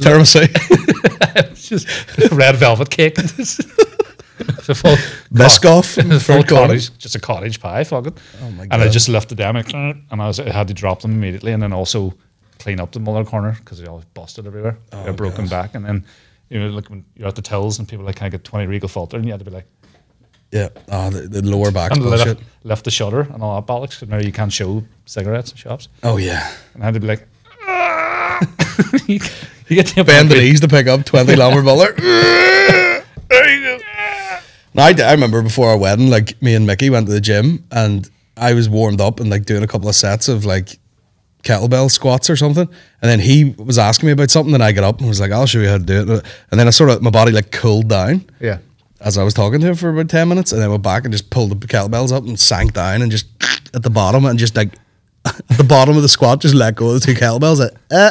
Tiramisu. [LAUGHS] just red velvet cake. it's a full Biscoff the full cottage, just a cottage pie, fucking. Oh my And I just lifted them and, and I, was, I had to drop them immediately, and then also clean up the Muller corner because they all busted everywhere. Oh, broken back, and then you know, like when you're at the tills and people like, "Can I get twenty Regal filter?" and you had to be like, yeah. Oh, the, the lower back and bullshit. lift, lift the shutter and all that bollocks. 'cause now you can't show cigarettes in shops, Oh yeah. and I had to be like. you, [LAUGHS] you get the Bend the knees to pick up twenty [LAUGHS] Lambert Butler. No, I remember before our wedding, like me and Mickey went to the gym and I was warmed up and like doing a couple of sets of like kettlebell squats or something. And then he was asking me about something and I got up and was like, I'll show you how to do it. And then I sort of, my body like cooled down Yeah. As I was talking to him for about 10 minutes. And then went back and just pulled the kettlebells up and sank down and just [SNIFFS] at the bottom and just like at [LAUGHS] the bottom of the squat, just let go of the two kettlebells. Like, uh,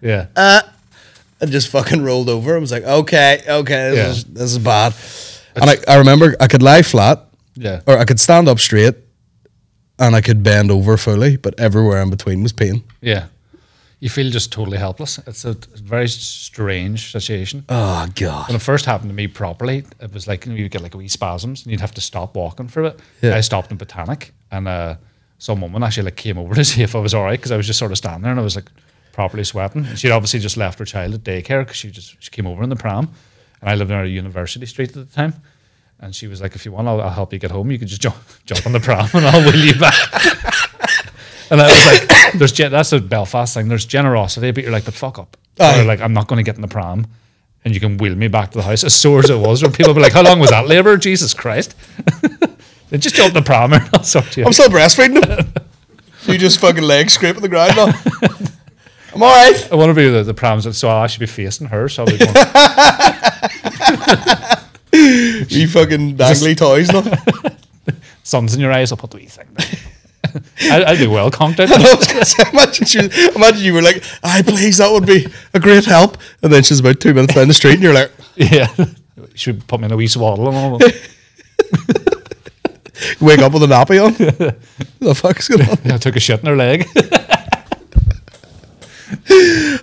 Yeah. and just fucking rolled over. I was like, okay, okay, this, Yeah. is, this is bad. And I, I remember I could lie flat, Yeah. or I could stand up straight, and I could bend over fully, but everywhere in between was pain. Yeah. You feel just totally helpless. It's a very strange situation. Oh god. when it first happened to me properly, it was like you, know, you get like wee spasms and you'd have to stop walking for it. Yeah. I stopped in Botanic and uh, some woman actually like came over to [LAUGHS] see if I was all right because I was just sort of standing there and I was like properly sweating. And she'd obviously just left her child at daycare because she just she came over in the pram, and I lived on a University Street at the time. And she was like, "If you want, I'll, I'll help you get home. You could just jump [LAUGHS] jump on the pram and I'll wheel you back." [LAUGHS] and I was like, [COUGHS] "There's gen- that's a Belfast thing. There's generosity, but you're like, but fuck up. Aye. Or like, I'm not going to get in the pram." and you can wheel me back to the house. As sore as it was, where people be like, "How long was that labour? Jesus Christ!" [LAUGHS] they just jump in the pram and I'll sort you. I'm out. still breastfeeding him. you just fucking legs scraping the ground now. I'm all right. I want to be the, the prams, so I'll actually be facing her. So I'll be going, [LAUGHS] You fucking dangly toys now. [LAUGHS] "Suns in your eyes." I'll put the wee thing. There. [LAUGHS] I, I'd be well conked out. [LAUGHS] I was gonna say, imagine, she, imagine you were like, "Aye, please, that would be a great help." And then she's about two minutes down the street, and you're like, yeah, [LAUGHS] you should put me in a wee swaddle and all. "Wake up with a nappy on." the fuck's going on? I took a shit in her leg.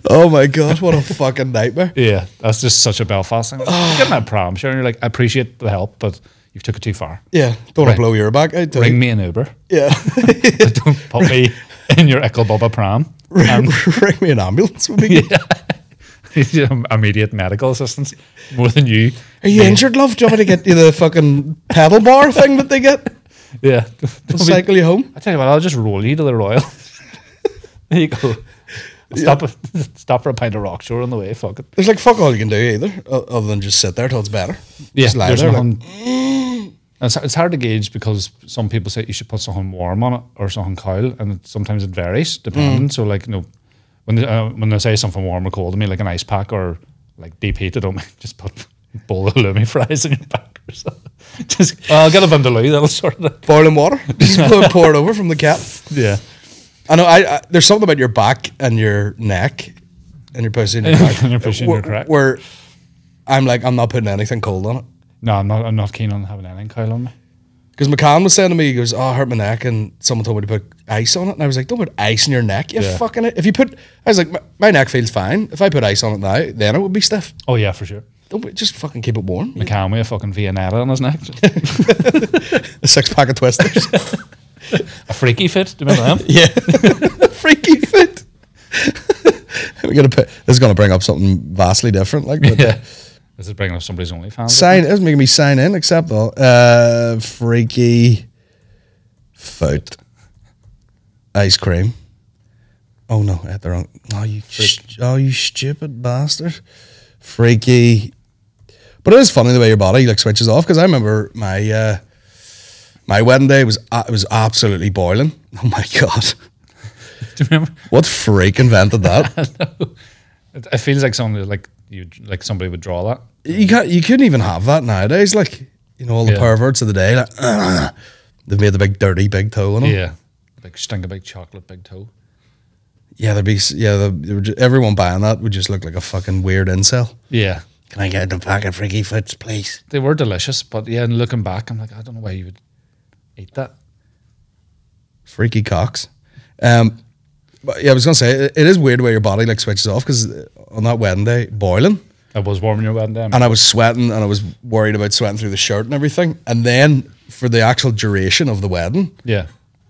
Oh my god, what a fucking nightmare! yeah, that's just such a Belfast thing. Ah. Get in that pram, sure. And you're like, I appreciate the help, but you've took it too far. Yeah, don't want Right. to blow your back out. do Ring me an Uber. Yeah, [LAUGHS] Don't put me in your Ickle Bubba pram. ring, um, [LAUGHS] ring me an ambulance. Would be good. [LAUGHS] Immediate medical assistance more than you. Are you injured, love? Do you want me to get you the fucking pedal bar thing that they get? Yeah. Don't be- cycle you home. I tell you what, I'll just roll you to the Royal. there you go. Stop, [LAUGHS] stop for a pint of Rockshore on the way. Fuck it. There's like fuck all you can do either, other than just sit there till it's better. Yeah, just lie there. like- it's, it's hard to gauge because some people say you should put something warm on it or something cold, and it, sometimes it varies depending. So, like, you know, when they, uh, when they say something warm or cold to me, like an ice pack or like deep heat, I don't [LAUGHS] just put a bowl of halloumi fries in your back or something. [LAUGHS] Just, I'll get a vindaloo, that'll sort it out. boiling water. Just pour, pour it over from the cap. Yeah. I know. I, I there's something about your back and your neck and your pussy and your [LAUGHS] crack. And your pussy and your where- crack. Where I'm like, I'm not putting anything cold on it. No, I'm not, I'm not keen on having anything cold on me. Because McCann was saying to me, he goes, "Oh, I hurt my neck," and someone told me to put ice on it, and I was like, "Don't put ice in your neck, you Yeah. fucking it." If you put, I was like, my, my neck feels fine. If I put ice on it now, then it would be stiff. Oh, yeah, for sure. Put, just fucking keep it warm. McCann with [LAUGHS] a fucking Viennetta on his neck. A six pack of twisters. [LAUGHS] a Freaky Feet. Do you remember them? yeah, [LAUGHS] Freaky Feet. We're gonna put. This is gonna bring up something vastly different, like but yeah. This is bringing up somebody's only OnlyFans. sign. It's making me sign in. Except all. Uh, freaky foot ice cream. Oh no, at the wrong. Oh you, sh- oh you stupid bastard. Freaky. But it is funny the way your body like switches off because I remember my uh, my wedding day was uh, it was absolutely boiling. [LAUGHS] Oh my god, Do you remember? what freak invented [LAUGHS] that? It, it feels like something like you like somebody would draw that. you can't you couldn't even have that nowadays. Like you know all the Yeah. perverts of the day, like "Ugh." [CLEARS THROAT] they've made the big dirty big toe on them. Yeah. Big stink of big chocolate, big toe. Yeah, there'd be yeah. The, they were ju- everyone buying that would just look like a fucking weird incel. Yeah. Can I get the pack of freaky foots, please? They were delicious, but yeah, and looking back, I'm like, I don't know why you would eat that. Freaky cocks. Um, but yeah, I was gonna say it, it is weird where your body like switches off because on that wedding day, boiling, I was warming your wedding day. and I was sweating, and I was worried about sweating through the shirt and everything. And then for the actual duration of the wedding, yeah.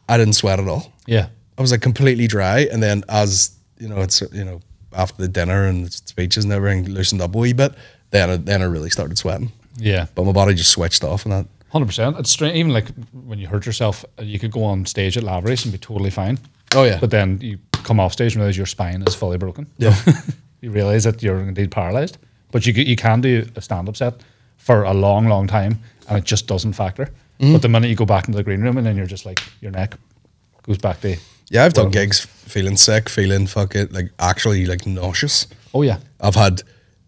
I didn't sweat at all. Yeah. I was like completely dry, and then as you know, it's you know after the dinner and the speeches and everything loosened up a wee bit, then I, then I really started sweating. Yeah. But my body just switched off, and that Hundred percent. It's strange. Even like when you hurt yourself, you could go on stage at Lavery's and be totally fine. Oh, yeah. But then you come off stage and realize your spine is fully broken. Yeah. [LAUGHS] you realize that you're indeed paralyzed. But you you can do a stand up set for a long, long time, and it just doesn't factor. Mm-hmm. But the minute you go back into the green room, and then you're just like your neck goes back to yeah, I've done gigs feeling sick, feeling fucking like actually like nauseous. oh yeah, I've had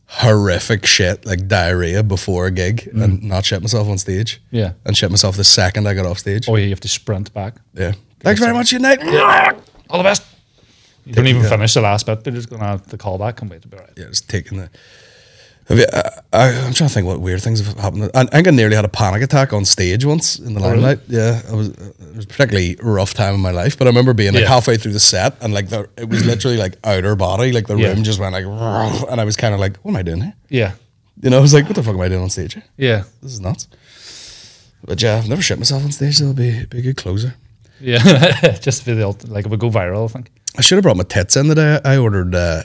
horrific shit like diarrhea before a gig and not shit myself on stage. Mm. Yeah. and shit myself the second I got off stage. oh yeah, you have to sprint back. yeah. Thanks very much, You Unite. All the best. You don't even finish the last bit. They're just gonna have the callback and wait to be right. yeah, just taking the Have you, I, I, I'm trying to think what weird things have happened. I, I think I nearly had a panic attack on stage once in the limelight. Yeah, I was. It was a particularly rough time in my life, but I remember being like Yeah. halfway through the set and like the, it was literally like outer body, like the Yeah. room just went like, [LAUGHS] and I was kind of like, what am I doing here? Yeah. You know, I was like, what the fuck am I doing on stage? here? Yeah. This is nuts. But yeah, I've never shit myself on stage. So it'll be, be a good closer. Yeah. [LAUGHS] Just for the ult- like it would go viral, I think. I should have brought my tits in today. I ordered uh,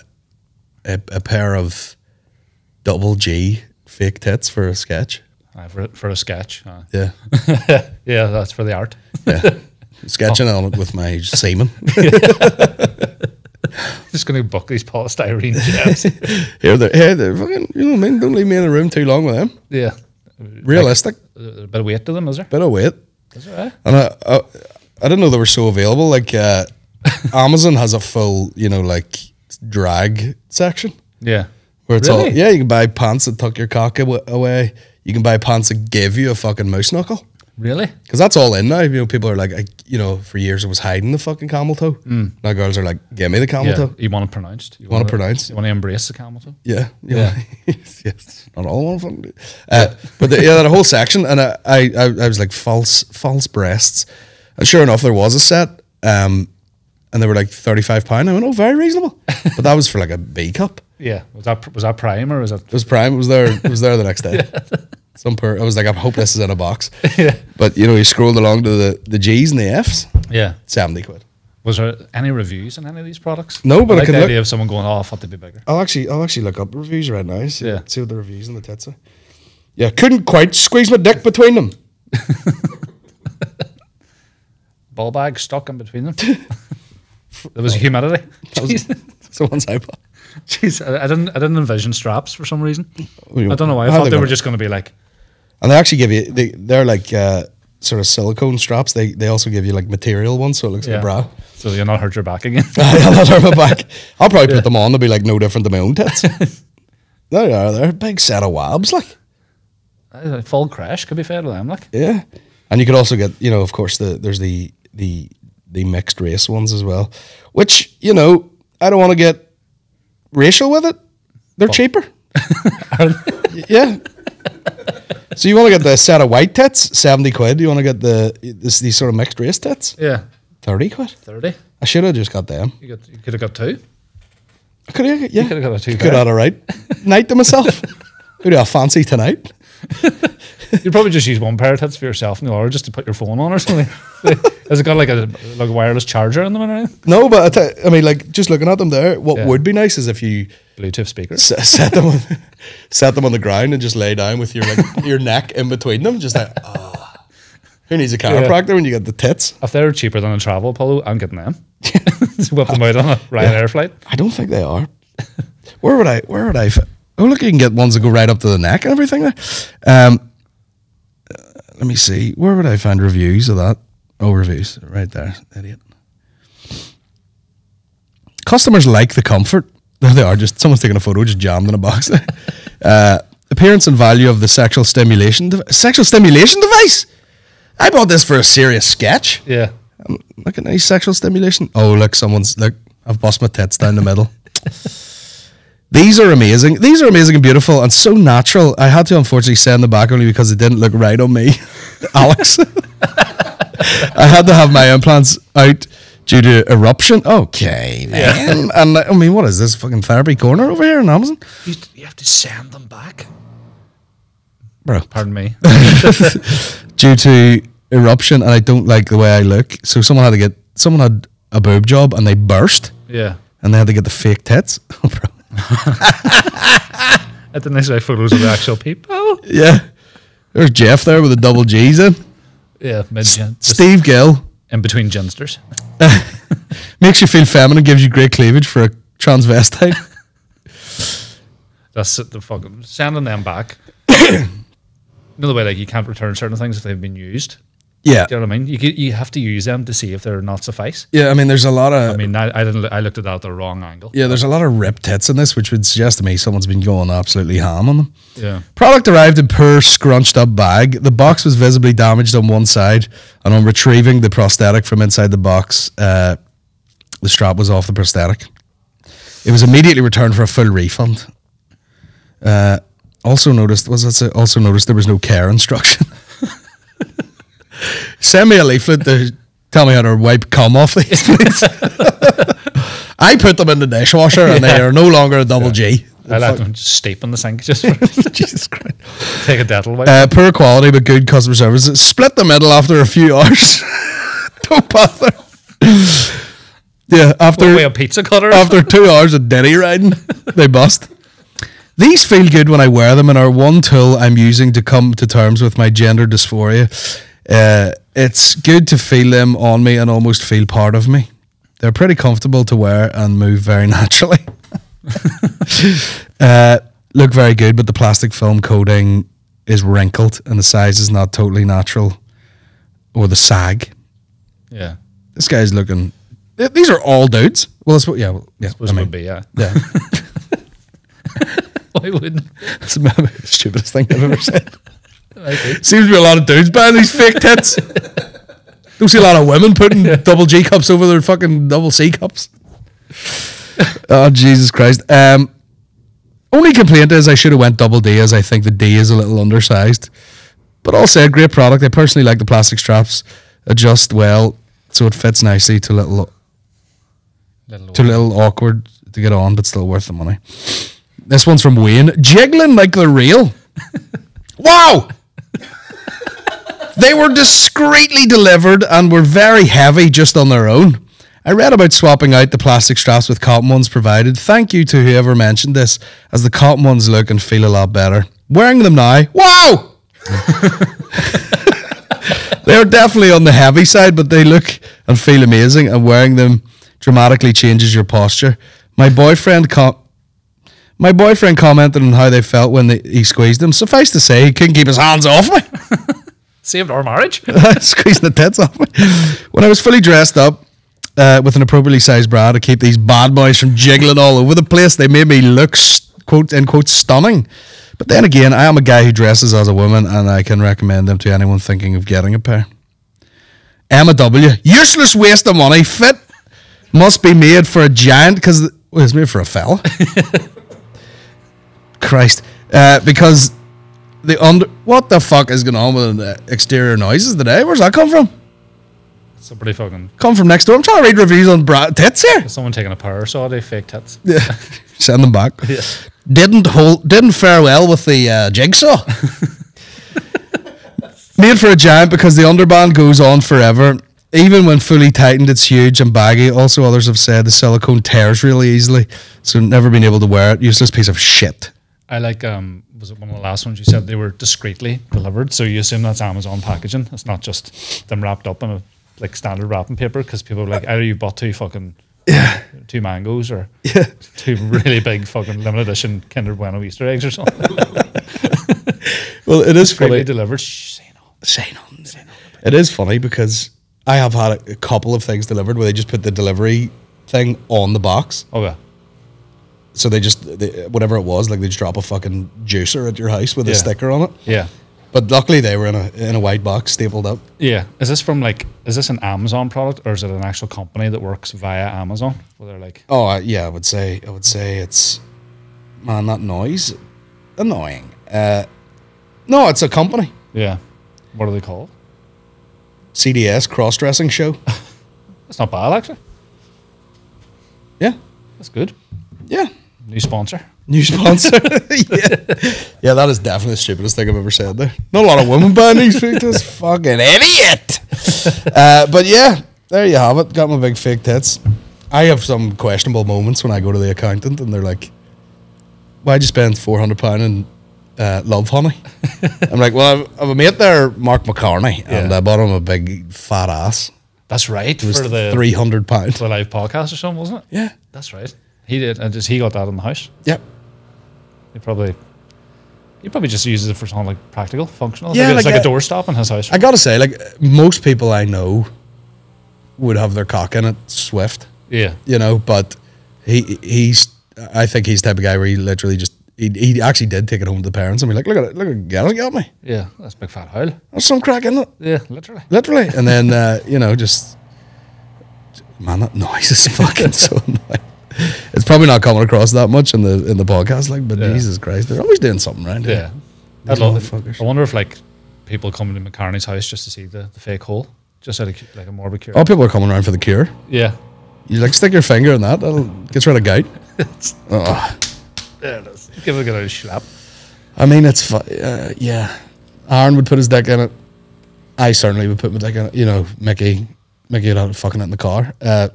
a, a pair of double G fake tits for a sketch. Uh, for, for a sketch. Uh, Yeah. [LAUGHS] yeah, that's for the art. Yeah. Sketching on it with my semen. [LAUGHS] Just going to book these polystyrene jabs. [LAUGHS] Here they're, here they're fucking, you know what I mean? Don't leave me in a room too long with them. yeah. Realistic. A bit of weight to them, is there? Bit of weight. Is there, eh? And I, I, I didn't know they were so available. Like, uh, Amazon has a full, you know, like drag section Yeah. Where it's Really? all, yeah, you can buy pants that tuck your cock awa- away. You can buy pants that give you a fucking mouse knuckle. Really? Because that's all in now. You know, people are like, I, you know, for years it was hiding the fucking camel toe. Now girls are like, give me the camel Yeah. toe. You want it pronounced. You Want it pronounced. You want to embrace the camel toe? Yeah, Yeah. [LAUGHS] yes. Not all one fucking. do. Uh, but the, yeah, that whole section, and I, I, I, I was like false, false breasts, and sure enough, there was a set, um, and they were like thirty five pound. I went, oh, very reasonable. [LAUGHS] but that was for like a B cup. Yeah. Was that was that prime or was that? It was prime. It was there. It was there the next day. [LAUGHS] Some per. I was like, I hope this is in a box. [LAUGHS] Yeah. But you know, you scrolled along to the the G's and the F's, Yeah. seventy quid. Was there any reviews on any of these products? No, but I like can the look- idea of someone going, "Oh, I thought they'd be bigger." I'll actually, I'll actually look up reviews right now. See, Yeah. see what the reviews and the tits are. Yeah, couldn't quite squeeze my dick between them. [LAUGHS] Ball bag stuck in between them. there was humidity. Jeez, Someone's iPod. [LAUGHS] Jeez, I, I didn't. I didn't envision straps for some reason. I don't know why. I how thought they they were just going to be like, And they actually give you they they're like uh, sort of silicone straps. They they also give you like material ones, so it looks like a bra. So you'll not hurt your back again. [LAUGHS] I'll not hurt my back. I'll probably put them on. They'll be like no different than my own tits. [LAUGHS] there they are. They're a big set of wabs, like Uh, Full crash could be fair to them. Like, yeah. And you could also get you know of course the there's the the the mixed race ones as well, which you know I don't want to get racial with it. They're oh. cheaper. [LAUGHS] Y- yeah. So you want to get the set of white tits, seventy quid. You want to get the this, these sort of mixed race tits, yeah, thirty quid. thirty. I should have just got them. You could you could have got two. I could have, yeah. could have got a two Could have had a right night to myself. Who do I fancy tonight? [LAUGHS] You'd probably just use one pair of tits for yourself in the order just to put your phone on or something. [LAUGHS] Has it got like a like a wireless charger in them or anything? No, but I, mean, like just looking at them there, what Yeah. would be nice is if you Bluetooth speakers. s- set them on, [LAUGHS] set them on the ground and just lay down with your like [LAUGHS] your neck in between them, just like. [LAUGHS] ah. Who needs a chiropractor when you get the tits? If they're cheaper than a travel polo, I'm getting them. Just whip them out on a Ryanair flight. I don't think they are. where would I? Where would I? F- oh, look, you can get ones that go right up to the neck and everything. There. Um, uh, let me see. Where would I find reviews of that? Reviews right there, idiot. Customers like the comfort. [LAUGHS] There they are. Just someone's taking a photo, just jammed in a box. [LAUGHS] uh, appearance and value of the sexual stimulation dev- sexual stimulation device. I bought this for a serious sketch. Yeah. Look at nice sexual stimulation. Oh, look, someone's look. I've bust my tits down the middle. [LAUGHS] These are amazing. These are amazing and beautiful and so natural. I had to unfortunately send them back only because it didn't look right on me, Alex. I had to have my implants out due to eruption. Okay, man. And I mean, what is this fucking therapy corner over here in Amazon, You, you have to send them back. bro? Pardon me. [LAUGHS] Due to eruption, and I don't like the way I look. So someone had to get someone had a boob job and they burst, yeah. and they had to get the fake tits. [LAUGHS] Oh, bro. [LAUGHS] At the next way photos of the actual people. Yeah. There's Jeff there with the double G's in. Yeah, mid gen. Steve Gill in between ginsters. [LAUGHS] makes you feel feminine, gives you great cleavage for a transvestite. [LAUGHS] That's the fucking sending them back. [COUGHS] Another way like you can't return certain things if they've been used. Yeah. Do you know what I mean? You you have to use them to see if they're not suffice. Yeah, I mean, there's a lot of. I mean, I, I didn't. I looked at that at the wrong angle. yeah, there's a lot of ripped tits in this, which would suggest to me someone's been going absolutely ham on them. Yeah. Product arrived in poor, scrunched up bag. The box was visibly damaged on one side, and on retrieving the prosthetic from inside the box, uh, the strap was off the prosthetic. It was immediately returned for a full refund. Uh, Also noticed was also noticed there was no care instruction. Send me a leaflet to tell me how to wipe cum off these. [LAUGHS] please. I put them in the dishwasher and they are no longer a double G. I like them just steep in the sink just for [LAUGHS] Jesus Christ. take a dental wipe. Uh, poor quality but good customer service. Split the middle after a few hours. [LAUGHS] Don't bother. Yeah, after a pizza cutter. after two hours of denny riding, they bust. These feel good when I wear them and are one tool I'm using to come to terms with my gender dysphoria. Uh, it's good to feel them on me and almost feel part of me. They're pretty comfortable to wear and move very [LAUGHS] naturally. [LAUGHS] uh, look very good, but the plastic film coating is wrinkled and the size is not totally natural or the sag. yeah. This guy's looking. th- These are all dudes. Well, that's what. Yeah, well, yeah. Suppose I it mean, would be, yeah. yeah. [LAUGHS] Why wouldn't? It's the stupidest thing I've ever said. Seems to be a lot of dudes buying these fake tits. [LAUGHS] Don't see a lot of women putting double G cups over their fucking double C cups. [LAUGHS] oh Jesus Christ! Um, only complaint is I should have went double D as I think the D is a little undersized. But all said, great product. I personally like the plastic straps. Adjust well, so it fits nicely to little Little too little awkward to get on, but still worth the money. This one's from Wayne. Jiggling like they're real. [LAUGHS] wow! They were discreetly delivered and were very heavy just on their own. I read about swapping out the plastic straps with cotton ones provided. Thank you to whoever mentioned this, as the cotton ones look and feel a lot better. Wearing them now, wow! [LAUGHS] They're definitely on the heavy side, but they look and feel amazing, and wearing them dramatically changes your posture. My boyfriend com- my boyfriend commented on how they felt when they, he squeezed them. Suffice to say, he couldn't keep his hands off me. [LAUGHS] Saved our marriage. [LAUGHS] squeezing the tits off me. When I was fully dressed up uh, with an appropriately sized bra to keep these bad boys from jiggling all over the place, they made me look quote in quote stunning. But then again, I am a guy who dresses as a woman, and I can recommend them to anyone thinking of getting a pair. Emma W. Useless waste of money. Fit must be made for a giant because well, it's made for a fella. [LAUGHS] Christ, uh, because the under what the fuck is going on with the exterior noises today? Where's that come from? Somebody fucking Come from next door. I'm trying to read reviews on bra- tits here. someone taking a power saw they fake tits. Yeah, [LAUGHS] send them back. Yeah. Didn't hold, didn't fare well with the uh, jigsaw. [LAUGHS] Made for a giant because the underband goes on forever. Even when fully tightened, it's huge and baggy. Also, others have said the silicone tears really easily, so never been able to wear it. Useless piece of shit. I like um was it one of the last ones you said they were discreetly delivered. So you assume that's Amazon packaging. It's not just them wrapped up in a like standard wrapping paper because people are like either you bought two fucking two mangoes or [LAUGHS] two really big fucking limited edition Kinder Bueno Easter eggs or something. [LAUGHS] Well, it is funny. delivered. Shh, say no. Say no. Say no. It is funny because I have had a, a couple of things delivered where they just put the delivery thing on the box. Oh yeah. So they just they, whatever it was, like they just drop a fucking juicer at your house with a sticker on it. Yeah. But luckily they were in a in a white box stapled up. Yeah. Is this from like is this an Amazon product or is it an actual company that works via Amazon? Where they're like Oh uh, yeah, I would say I would say it's man that noise annoying. Uh, no, it's a company. Yeah. What are they called? CDS cross dressing show. [LAUGHS] That's not bad actually. yeah, That's good. yeah. New sponsor. New sponsor. [LAUGHS] yeah. yeah, that is definitely the stupidest thing I've ever said there. Not a lot of women buying these fake. [LAUGHS] Fucking idiot. Uh, but yeah, there you have it. Got my big fake tits. I have some questionable moments when I go to the accountant and they're like, why'd you spend £400 in uh, Lovehoney? I'm like, well, I've, I've a mate there, Mark McCartney, and Yeah. I bought him a big fat ass. That's right. It was for the £300. For the live podcast or something, wasn't it? Yeah. That's right. He did, and just he got that in the house. Yep. He probably, he probably just uses it for something like practical, functional. Yeah, like, it's like a a- doorstop in his house. I gotta say, like most people I know would have their cock in it swift, yeah, you know. But he he's I think he's the type of guy where he literally just he, he actually did take it home to the parents and be like, look at it, look at Gary got me. yeah. That's big fat howl. There's some crack in it, Yeah, literally. literally. And then uh, you know just man, that noise is [LAUGHS] fucking so annoying. [LAUGHS] it's probably not coming across that much in the in the podcast, like, but Yeah. Jesus Christ, they're always doing something right Yeah. These love. I wonder if like people come to McCartney's house just to see the, the fake hole, just out of like a morbid cure. Oh, people are coming around for the cure. Yeah. You like stick your finger in that, that'll gets rid of gout. oh. There it is. Give it a good old slap. I mean, it's fu- uh, yeah. Aaron would put his dick in it. I certainly would put my dick in it. You know, Mickey, Mickey would have fucking it in the car. Uh,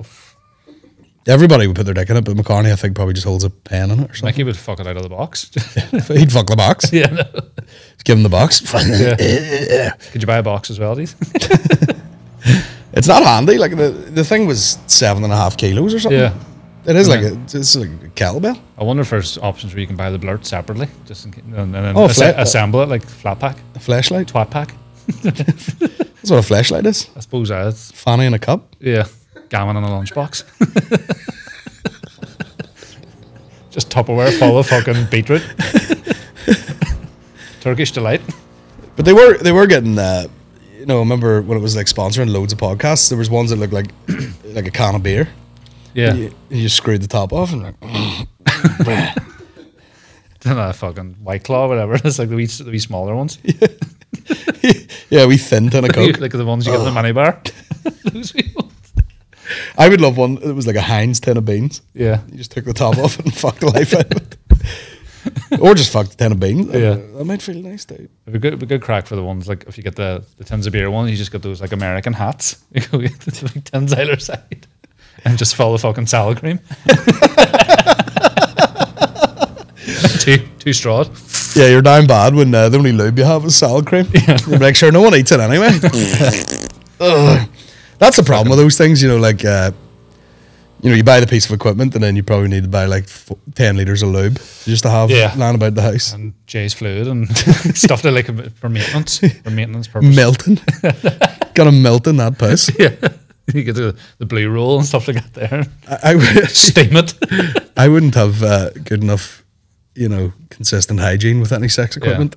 everybody would put their dick in it, but McCartney, I think, probably just holds a pen in it or something. Mikey would fuck it out of the box. [LAUGHS] [LAUGHS] He'd fuck the box. yeah. No. Give him the box. [LAUGHS] Could you buy a box as well, do you think? It's not handy. Like the the thing was seven and a half kilos or something. Yeah. It is like Yeah. a it's like a kettlebell. I wonder if there's options where you can buy the blurt separately, just in case, and then Oh, assemble it like flat pack, A Fleshlight. twat pack. That's what a Fleshlight is. I suppose uh, it's Fanny in a cup. yeah, gammon in a lunchbox. [LAUGHS] just Tupperware full of fucking beetroot. [LAUGHS] Turkish delight. But they were they were getting uh, you know, I remember when it was like sponsoring loads of podcasts, there was ones that looked like [CLEARS THROAT] like a can of beer. Yeah, You, you screwed the top off and like [LAUGHS] a fucking white claw, whatever. It's like the wee, the wee smaller ones, Yeah, we thin tin of coke. like the ones you get in the mini bar. Those ones. I would love one that was like a Heinz tin of beans. Yeah, You just took the top off and [LAUGHS] fucked the life out of it. or just fucked the tin of beans. Yeah. That might feel nice too. It'd be good, it'd be good crack for the ones like if you get the, the tins of beer one, you just get those like American hats. [LAUGHS] You go get the big tins either side and just fill the fucking salad cream. two two straws. Yeah, you're down bad when uh, the only lube you have is salad cream. You're like, sure, no one eats it anyway. [LAUGHS] Ugh. That's the problem with those things, you know, like, uh, you know, you buy the piece of equipment and then you probably need to buy like f- 10 litres of lube just to have Yeah. lying about the house. And Jeyes Fluid and [LAUGHS] stuff that like for maintenance. For maintenance purposes. Melting. [LAUGHS] Got to melt in that piss. Yeah. You get the, the blue roll and stuff like that there. I, I, would- [LAUGHS] Steam it. I wouldn't have uh, good enough, you know, consistent hygiene with any sex equipment.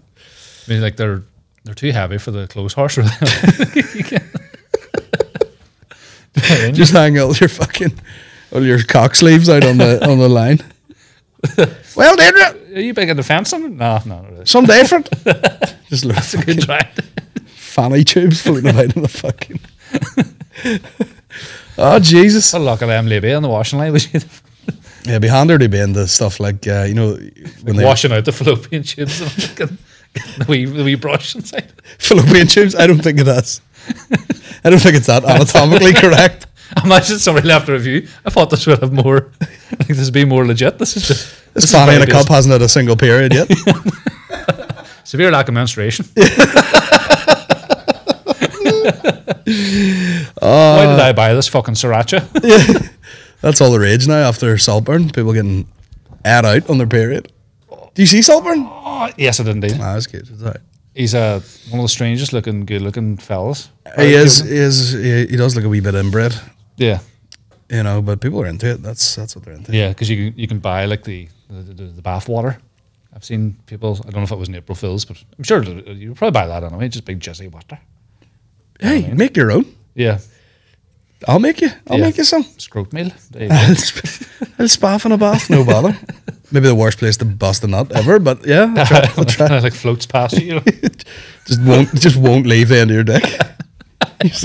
I mean like they're they're too heavy for the clothes horse really. Just hang all your fucking, all your cock sleeves out on the on the line. [LAUGHS] well, Deirdre, Are you big into fencing? No, no, really. some different. [LAUGHS] Just look That's a good try. fanny tubes floating about in the fucking. [LAUGHS] oh Jesus! Well, at them Libya on the washing line. Was you Yeah, it'd be handy to be into stuff like uh, you know when they washing out the fallopian tubes and the, wee, the wee brush inside? fallopian tubes. I don't think it is. I don't think it's that anatomically correct. [LAUGHS] I imagine somebody left a review. I thought this would have more, [LAUGHS] I think this would be more legit. This is just This is fanny in a cup hasn't had a single period yet. [LAUGHS] Severe lack of menstruation. Why did I buy this fucking sriracha? That's all the rage now after Saltburn. People getting aired out on their period. Do you see Saltburn? oh, yes, I did indeed. Ah, that's good. It's all right. He's uh, one of the strangest looking, good looking fellas. He is. He is. He, he does look a wee bit inbred, Yeah, you know. But people are into it. That's that's what they're into. yeah, because you can- you can buy like the the, the, the bath water. I've seen people. I don't know if it was in April Fools, but I'm sure it'll- you probably buy that anyway. Just big jizzy water. Hey, make your own. Yeah, I'll make you. I'll Yeah. make you some. scrote meal. There you [LAUGHS] go. I'll spaff in a bath, no bother. [LAUGHS] Maybe the worst place to bust a nut ever, but yeah, I'll try, [LAUGHS] I'll try. Kinda like floats past you. you [LAUGHS] know? just won't just won't leave the end of your dick. [LAUGHS] It's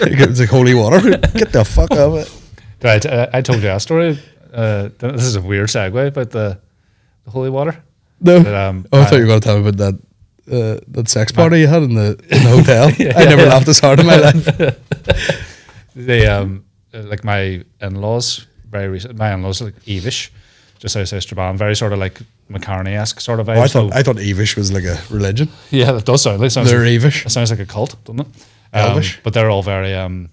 like- like holy water. Get the fuck out of it. Right, uh, I told you that story. Uh, this is a weird segue about the, the holy water. No. But, um, oh, I thought you were going to tell me about that uh, that sex party you had in the in the hotel. I never yeah. laughed as hard in my life. They um, uh, like my in-laws, very recent. My in-laws like Evish, just outside Strabane, very sort of like McCartney-esque sort of vibe. Oh, I So- thought I thought Evish was like a religion. yeah, that does sound like sounds They're like, Evish. It sounds like a cult, doesn't it? Um, Elvish. but they're all very um,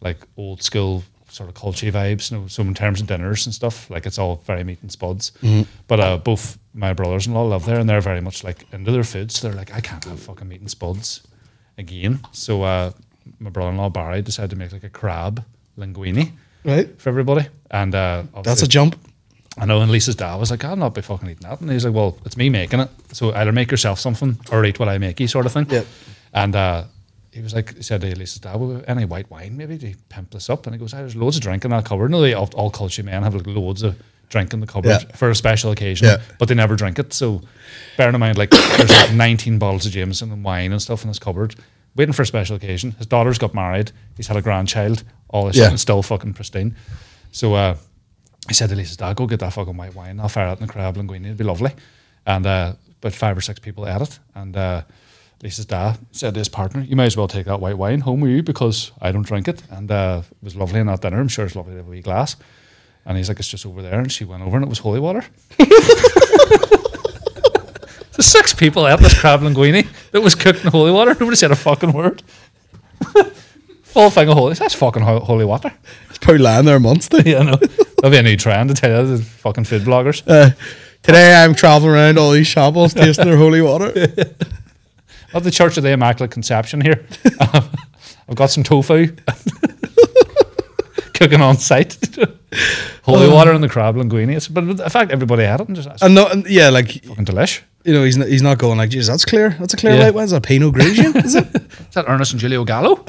like old school sort of culty vibes. You know, so in terms of dinners and stuff, like it's all very meat and spuds. Mm-hmm. But uh, both my brothers-in-law live there, and they're very much like into their food. So they're like, I can't have fucking meat and spuds again. So uh, my brother-in-law Barry decided to make like a crab linguine Right. for everybody, and uh, That's a jump. I know, and Lisa's dad was like, I'll not be fucking eating that. And he's like, Well, it's me making it. So either make yourself something or eat what I make you, sort of thing. Yep. And uh, he was like, he said to Lisa's dad, well, any white wine maybe to pimp this up? And he goes, "Ah, there's loads of drink in that cupboard. No, they all, all culture men have like loads of drink in the cupboard Yeah. for a special occasion, Yeah. but they never drink it. So bearing in mind, like there's like 19 bottles of Jameson and wine and stuff in this cupboard, waiting for a special occasion. His daughter's got married. He's had a grandchild. All this Yeah. shit and still fucking pristine. So uh, he said to Lisa's dad, go get that fucking white wine. I'll fire it in the crab linguine. It'd be lovely. And uh, about five or six people ate it. And uh, Lisa's dad said to his partner, you may as well take that white wine home with you because I don't drink it. And uh, it was lovely in that dinner. I'm sure it's lovely to have a wee glass. And he's like, it's just over there. And she went over and it was holy water. [LAUGHS] so six people ate this crab linguine that was cooked in holy water. Nobody said a fucking word. [LAUGHS] Full thing of holy. That's fucking ho- holy water. It's probably lying there months. Too. Yeah, I know. That'll be a new trend to tell you, the fucking food bloggers. Uh, today I'm traveling around all these shambles tasting their holy water. [LAUGHS] At the Church of the Immaculate Conception here. [LAUGHS] I've got some tofu cooking on site. Holy water and the crab linguine. It's, but in fact, everybody had it and just And no, and yeah, like fucking delish. You know, he's not, he's not going like, "Geez, that's clear. That's a clear Yeah. wine. Is that Pinot Grigio? [LAUGHS] Is it Is that Ernest and Julio Gallo? [LAUGHS]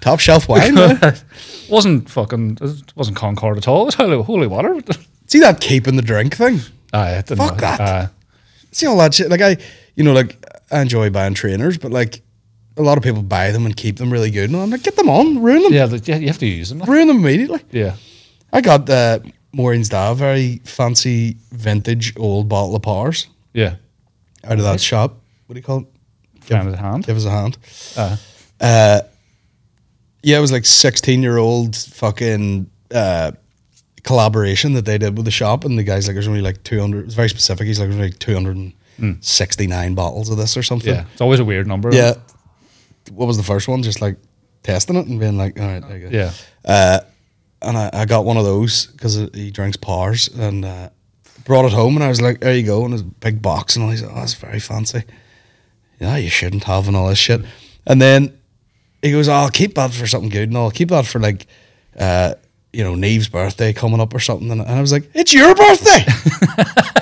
Top shelf wine?" [LAUGHS] wasn't fucking, it wasn't Concord at all. It was holy, holy water. See that keeping the drink thing? Aye, it didn't Fuck know. that. Aye. See all that shit. Like I, you know, like I enjoy buying trainers, but like a lot of people buy them and keep them really good. And I'm like, get them on, ruin them, yeah, the, you have to use them. like. ruin them immediately. Yeah. I got uh, Maureen's dad a very fancy vintage old bottle of powers Yeah. out of that shop. What do you call it? Give, Hand in hand. Give us a hand. Uh, Yeah, it was like 16 year old fucking uh, collaboration that they did with the shop. And the guy's like, there's only like 200, it was very specific. He's like, there's like 269 bottles of this or something. yeah. It's always a weird number. Yeah. What was the first one? Just like testing it and being like, all right, there you go. Yeah. And I, I got one of those because he drinks powers and uh, brought it home. And I was like, there you go. And it's a big box. And all. He's like, oh, that's very fancy. Yeah, you shouldn't have and all this shit. And then he goes, oh, I'll keep that for something good. And I'll keep that for like, uh, you know, Neve's birthday coming up or something. And I was like, it's your birthday. [LAUGHS]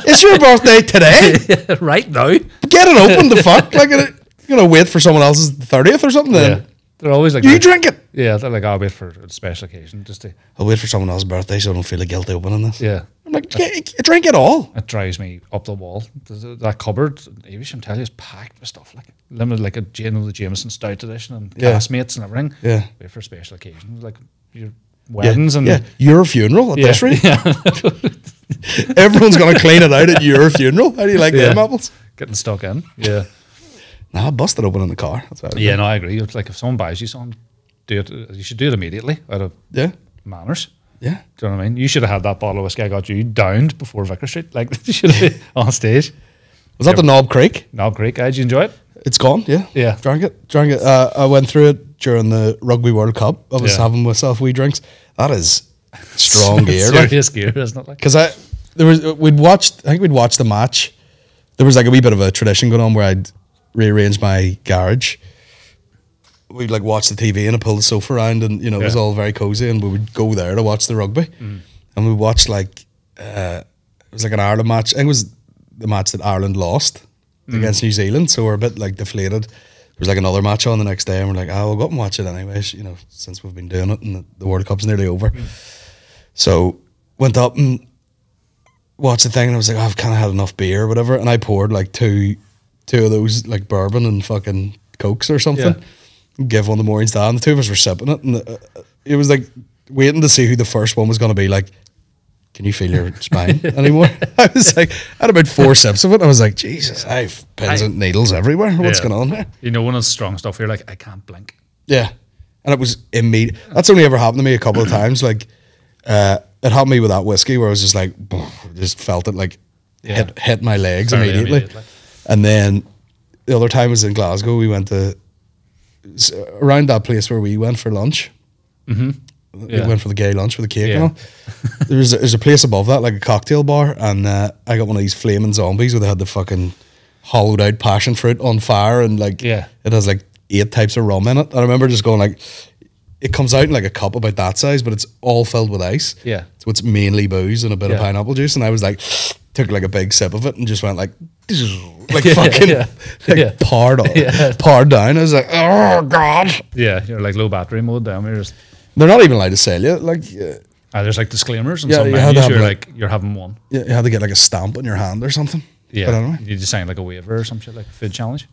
it's your birthday today. [LAUGHS] right now. Get it open, the fuck. Like, you're going to wait for someone else's 30th or something then. Yeah. They're always like, You drink it. Yeah, they're like, oh, I'll wait for a special occasion just to. I'll wait for someone else's birthday so I don't feel guilty opening this. Yeah. I'm like, "Get- drink it all. It drives me up the wall. That cupboard, Avish, I'm telling you, is packed with stuff like limited, like a you know, the Jameson Stout edition and Yeah. Caskmates and everything. Yeah. Wait for special occasions like your weddings and yeah, your funeral at Yeah, this rate. yeah. [LAUGHS] Everyone's going to clean it out at your funeral. How do you like Yeah. them apples? getting stuck in. Yeah. Nah, I busted open in the car. That's what I Yeah, no, I agree. It's like if someone buys you something, do it. You should do it immediately out of Yeah. manners. Yeah. Do you know what I mean? You should have had that bottle of whiskey I got you downed before Vicar Street. Like [LAUGHS] should have on stage. Was that the Knob Creek? Knob Creek. Did you enjoy it? It's gone. Yeah. Yeah. Drank it. Drank it. Uh, I went through it during the Rugby World Cup. I was Yeah. having myself wee drinks. That is strong [LAUGHS] gear. like. Serious gear, isn't it? Like because I there was we'd watched I think we'd watched the match. There was like a wee bit of a tradition going on where I'd rearrange my garage. We'd like watch the TV and I pull the sofa around and you know it was all very cozy and we would go there to watch the rugby mm. and we watched like uh, it was like an Ireland match. I think it was the match that Ireland lost mm. against New Zealand, so we're a bit like deflated. There was like another match on the next day and we're like, oh, we'll go up and watch it anyways. You know, since we've been doing it and the, World Cup's nearly over. Mm. So went up and watched the thing and I was like, oh, I've kind of had enough beer or whatever. And I poured like two, two of those like bourbon and fucking cokes or something. Give one to Maureen's dad. And the two of us were sipping it, and uh, it was like waiting to see who the first one was going to be. Like, can you feel your [LAUGHS] spine anymore? I was like, I had about four sips of it. I was like, Jesus, I've pins I- and needles everywhere. What's Yeah. going on here? You know, one of the strong stuff. You're like, I can't blink. Yeah. And it was immediate. That's only ever happened to me a couple of [CLEARS THROAT] times. Like, uh, it happened to me with that whiskey where I was just like, [LAUGHS] just felt it like Yeah. hit, hit my legs Fairly immediately. immediately. And then the other time was in Glasgow. We went to around that place where we went for lunch. We Yeah. went for the gay lunch with the cake Yeah. and all. [LAUGHS] There's a, there's a place above that, like a cocktail bar, and uh, I got one of these flaming zombies where they had the fucking hollowed out passion fruit on fire, and like Yeah. it has like eight types of rum in it. And I remember just going like, it comes out in like a cup about that size, but it's all filled with ice. Yeah. So it's mainly booze and a bit of pineapple juice. And I was like, took like a big sip of it and just went like, [LAUGHS] like [LAUGHS] fucking yeah, [LAUGHS] like yeah. poured on, Yeah. poured down. I was like, oh god. Yeah, you're like low battery mode down. You're just They're not even allowed to sell you. Like, uh, ah, there's like disclaimers and Yeah, some you menus. You're like- like you're having one. you you had to get like a stamp on your hand or something. Yeah, But anyway. you to sign like a waiver or some shit like a food challenge.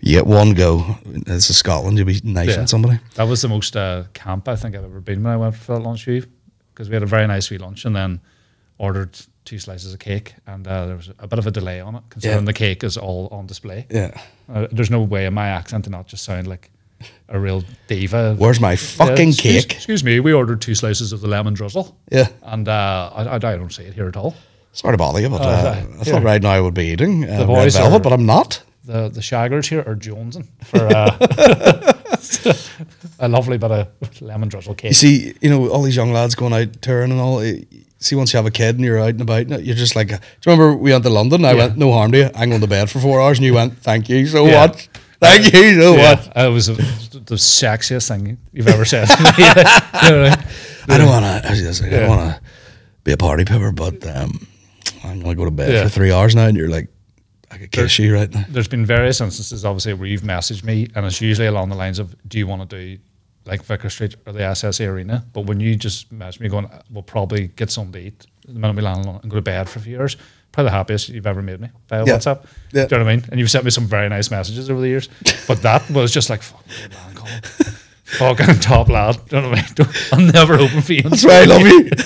you get one go. This is Scotland. You'll be knifing Yeah. somebody. That was the most uh, camp I think I've ever been when I went for that lunch you because we had a very nice wee lunch and then ordered two slices of cake and uh, there was a bit of a delay on it considering Yeah. the cake is all on display. Yeah. Uh, there's no way in my accent to not just sound like a real diva. Where's my fucking excuse, cake? Excuse me, we ordered two slices of the lemon drizzle. Yeah. And uh, I, I, don't see it here at all. Sorry to bother you, but uh, Uh, I thought right now I would be eating uh, red boys velvet, are- but I'm not. The the shaggers here are jonesing for uh, [LAUGHS] a lovely bit of lemon drizzle cake. You see, you know, all these young lads going out touring and all. eh, See, once you have a kid and you're out and about, you're just like, do you remember we went to London? I Yeah. went, no harm to you. I'm going to bed for four hours, and you went, thank you so Yeah. much. Thank you so yeah, much. it was the sexiest thing you've ever said. [LAUGHS] to me. You know what I don't want to. I, Yeah. don't want to be a party pepper, but um, I'm going to go to bed Yeah. for three hours now, and you're like, I could kiss you right now. There's been various instances, obviously, where you've messaged me, and it's usually along the lines of, "Do you want to do like Vicar Street or the SSE Arena?" But when you just message me, going, "We'll probably get something to eat the minute we land and go to bed for a few hours," probably the happiest you've ever made me via Yeah. WhatsApp. Yeah. Do you know what I mean? And you've sent me some very nice messages over the years, but that was just like, "Fuck man, Colin." Fucking top lad. You know what I mean? Don't- I'm never open for you. That's why I love you. [LAUGHS]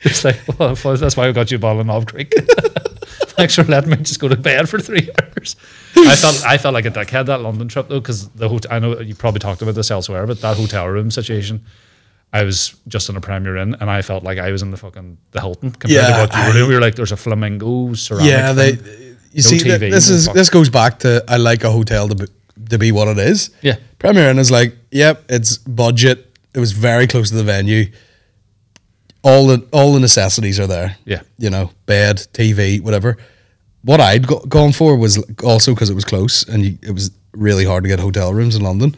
It's like, well, that's why I got you a bottle of Knob Creek. [LAUGHS] Thanks for letting me just go to bed for three hours. I felt I felt like a dickhead that London trip though, because the hotel. I know you probably talked about this elsewhere, but that hotel room situation. I was just in a Premier Inn, and I felt like I was in the fucking the Hilton compared Yeah, to what you were doing. We were like, "There's a flamingo ceramic." Yeah, they. thing. You No see, TV, this no is fuck. this goes back to I like a hotel to to be what it is. Yeah. Premier Inn is like, yep, it's budget. It was very close to the venue. All the all the necessities are there. Yeah. you know, bed, TV, whatever. What I'd go, gone for was also because it was close and you, it was really hard to get hotel rooms in London.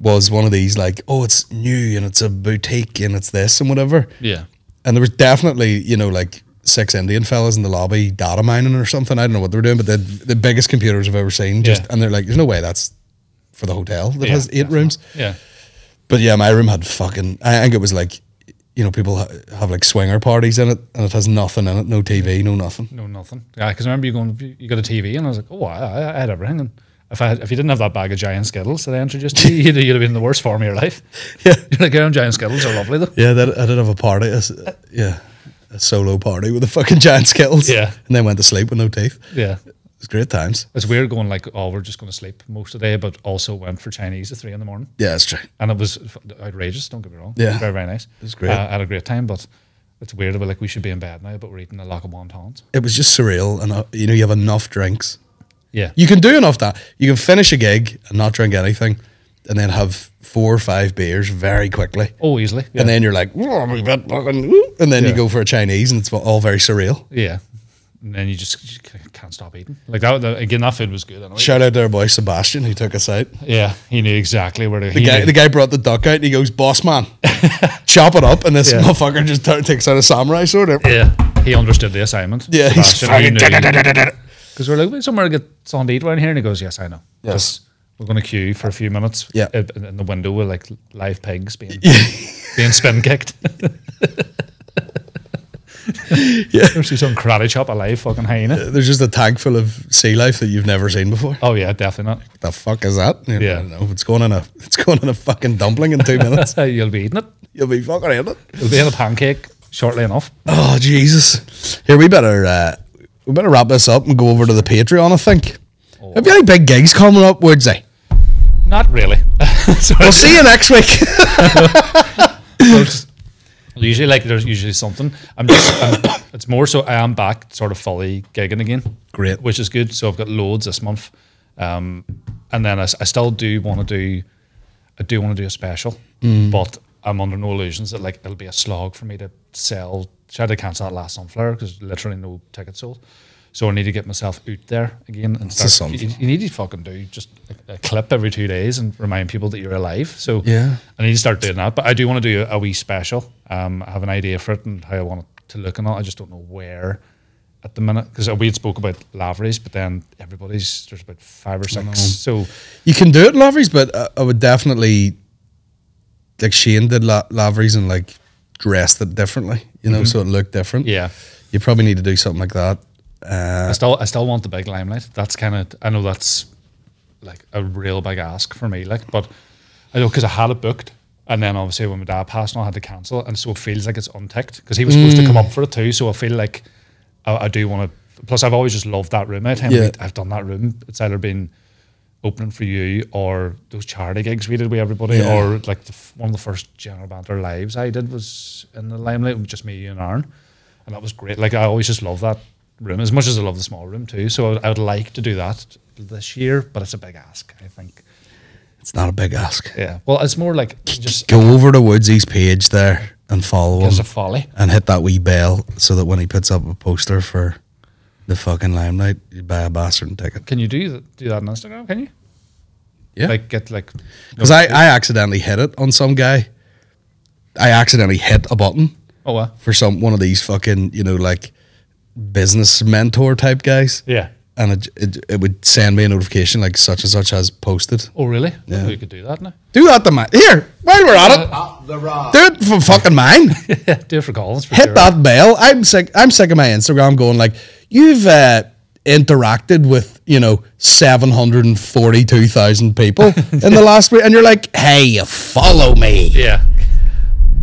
Was one of these like, oh, it's new and it's a boutique and it's this and whatever. yeah, And there was definitely, you know, like six Indian fellas in the lobby data mining or something. I don't know what they were doing, but the the biggest computers I've ever seen. Just Yeah. and they're like, there's no way that's for the hotel that Yeah, has eight rooms. yeah, But yeah, my room had fucking. I think it was like, you know, people ha- have like swinger parties in it, and it has nothing in it, no TV, no nothing. no nothing. Yeah, because I remember you going, you got a TV, and I was like, "Oh, I, I- had everything." And if I had, if you didn't have that bag of giant Skittles that I introduced you, you'd, you'd have been in the worst form of your life. [LAUGHS] Yeah, [LAUGHS] You're like, "Them giant Skittles are lovely though." yeah. That, I did have a party. a s- uh, yeah, a solo party with the fucking giant skittles. Yeah. and then went to sleep with no teeth. Yeah. It was great times. It's weird going like, oh, we're just going to sleep most of the day, but also went for Chinese at three in the morning. Yeah, it's true. And it was outrageous, don't get me wrong. Yeah. Very, very nice. It was great. Uh, I had a great time, but it's weird about like we should be in bed now, but we're eating a lock of wontons. It was just surreal, and uh, you know, you have enough drinks. Yeah. You can do enough that you can finish a gig and not drink anything, and then have four or five beers very quickly, oh, easily. Yeah. and then you're like, "Oh, I'm a bit fucking," and then you go for a Chinese, and it's all very surreal. yeah. And then you just, you can't stop eating. Like that, the, again, that food was good. Anyway. Shout out to our boy Sebastian who took us out. Yeah, he knew exactly where to. The guy, the guy brought the duck out, and he goes, "Boss man, [LAUGHS] chop it up," and this Yeah. motherfucker just t- takes out a samurai sword. Yeah, he understood the assignment. Yeah, he's Sebastian, he fucking. knew- Because we're like, "Wait, somewhere to get something to eat around here. And he goes, Yes, I know. Yes. We're going to queue for a few minutes Yeah. in, the window with like live pigs being [LAUGHS] being spin kicked. [LAUGHS] Yeah. There's some karate chop, a live fucking hyena. There's just a tank full of sea life that you've never seen before. Oh, yeah, definitely not. The fuck is that? You Yeah. I don't know. It's going in a it's going in a fucking dumpling in two minutes. [LAUGHS] You'll be eating it. You'll be fucking eating it. You'll be in a pancake shortly enough. Oh Jesus! Here we better uh, we better wrap this up and go over to the Patreon. I think. Have you any big gigs coming up, Woodsy? Not really. [LAUGHS] So We'll see you next week. [LAUGHS] there's usually like there's usually something. I'm just I'm, it's more so I am back sort of fully gigging again. Great. which is good. So I've got loads this month, um, and then I still do want to do I do want to do a special, but I'm under no illusions that like it'll be a slog for me to sell. Tried to cancel that last Sunflower because literally no tickets sold. So I need to get myself out there again and start. You, you need to fucking do just a, a clip every two days and remind people that you're alive. So Yeah. I need to start doing that. But I do want to do a, a wee special. Um, I have an idea for it and how I want it to look and all. I just don't know where at the minute because we had spoke about Lavery's, but then everybody's there's about five or six. So You can do it, Lavery's, but uh, I would definitely like Shane did La- Lavery's and like dressed it differently, you know, so it looked different. Mm-hmm. yeah, You probably need to do something like that. Uh, I still I still want the big limelight. That's kind of I know that's like a real big ask for me. Like, but I know because I had it booked, and then obviously when my dad passed, on, I had to cancel, and so it feels like it's unticked because he was supposed to come up for it too. So I feel like I, I do want to. Plus, I've always just loved that room. Yeah. I've done that room, it's either been opening for you or those charity gigs we did with everybody, Yeah. or like the, one of the first general banter lives I did was in the limelight with just me, you, and Aaron, and that was great. Like I always just love that room as much as I love the small room too. So I would, I would like to do that this year, but it's a big ask. I think. it's not a big ask. Yeah. Well, it's more like just Go over to Woodsy's page there and follow him a folly. and hit that wee bell so that when he puts up a poster for the fucking limelight, you buy a bastard ticket. Can you do th- do that on Instagram? Can you? Yeah. Like get like Because I, I accidentally hit it on some guy. I accidentally hit a button oh well. for some one of these fucking, you know, like business mentor type guys. Yeah. And it, it, it would send me a notification like such and such has posted. Oh really? Yeah. We could do that now. Do that to mine. Here, while we're at it, do it for fucking mine. [LAUGHS] Yeah. Do it for Colin's. For Hit sure. that bell. I'm sick. I'm sick of my Instagram going like, you've uh, interacted with you know seven hundred and forty-two thousand people [LAUGHS] in the last week, and you're like, hey, follow me, Yeah.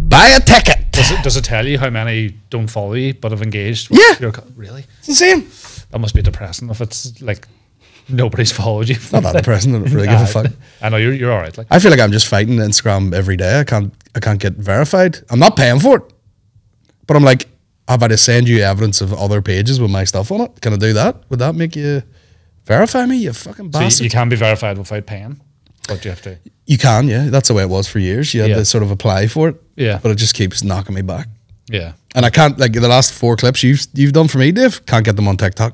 buy a ticket. Does it, does it tell you how many don't follow you but have engaged? Yeah. Your, really? It's insane. That must be depressing if it's like nobody's [LAUGHS] followed you. Not that depressing. I don't really give a [LAUGHS] fuck. I know you're you're all right. Like I feel like I'm just fighting Instagram every day. I can't. I can't get verified. I'm not paying for it, but I'm like, have I to send you evidence of other pages with my stuff on it? Can I do that? Would that make you verify me? You fucking so you, bastard. you can be verified without paying, but you have to. You can, yeah. That's the way it was for years. You had Yeah. to sort of apply for it. Yeah. But it just keeps knocking me back. Yeah. And I can't like the last four clips you've you've done for me, Dave, can't get them on TikTok.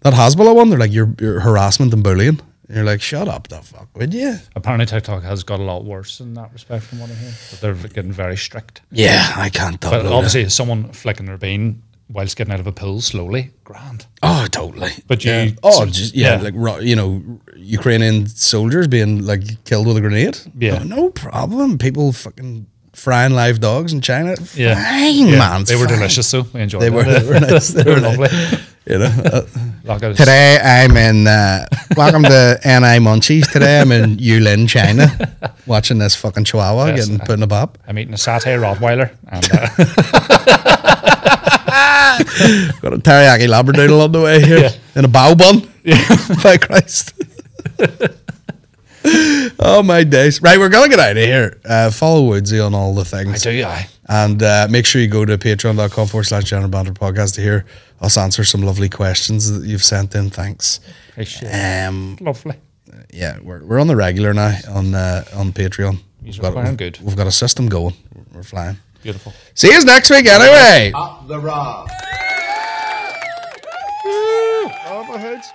That Hasbullah one, they're like you're, you're harassment and bullying. And you're like, shut up the fuck, would you? Apparently TikTok has got a lot worse in that respect from what I hear. But they're getting very strict. Yeah, I can't But obviously, it. someone flicking their bean whilst getting out of a pool slowly, grand. Oh, totally. But you- yeah. oh, so- just yeah, yeah. like you know, Ukrainian soldiers being like killed with a grenade. Yeah. no, no problem. People fucking frying live dogs in China. Yeah, fine, Yeah, man. They were fine. delicious, though. We enjoyed They them. were, [LAUGHS] they were [LAUGHS] nice. They, They were lovely. You know. uh, Like I was- Today I'm in. Uh, welcome to NI Munchies. Today I'm in Yulin, China, [LAUGHS] watching this fucking Chihuahua Yes, getting I- put in a bop. I'm eating a satay Rottweiler, and uh, Got a teriyaki labradoodle on the way here Yeah. in a bao bun. [LAUGHS] By Christ. oh my days! Right, we're gonna get out of here. Uh, follow Woodsy on all the things. I do, I. And uh, make sure you go to patreon.com forward slash general banter podcast to hear us answer some lovely questions that you've sent in. Thanks. Appreciate it. Um, Lovely. yeah, we're, we're on the regular now on uh, on Patreon. We've are got, flying we've, good. we've got a system going. We're flying. Beautiful. See you next week anyway. Up the raw. Copperheads.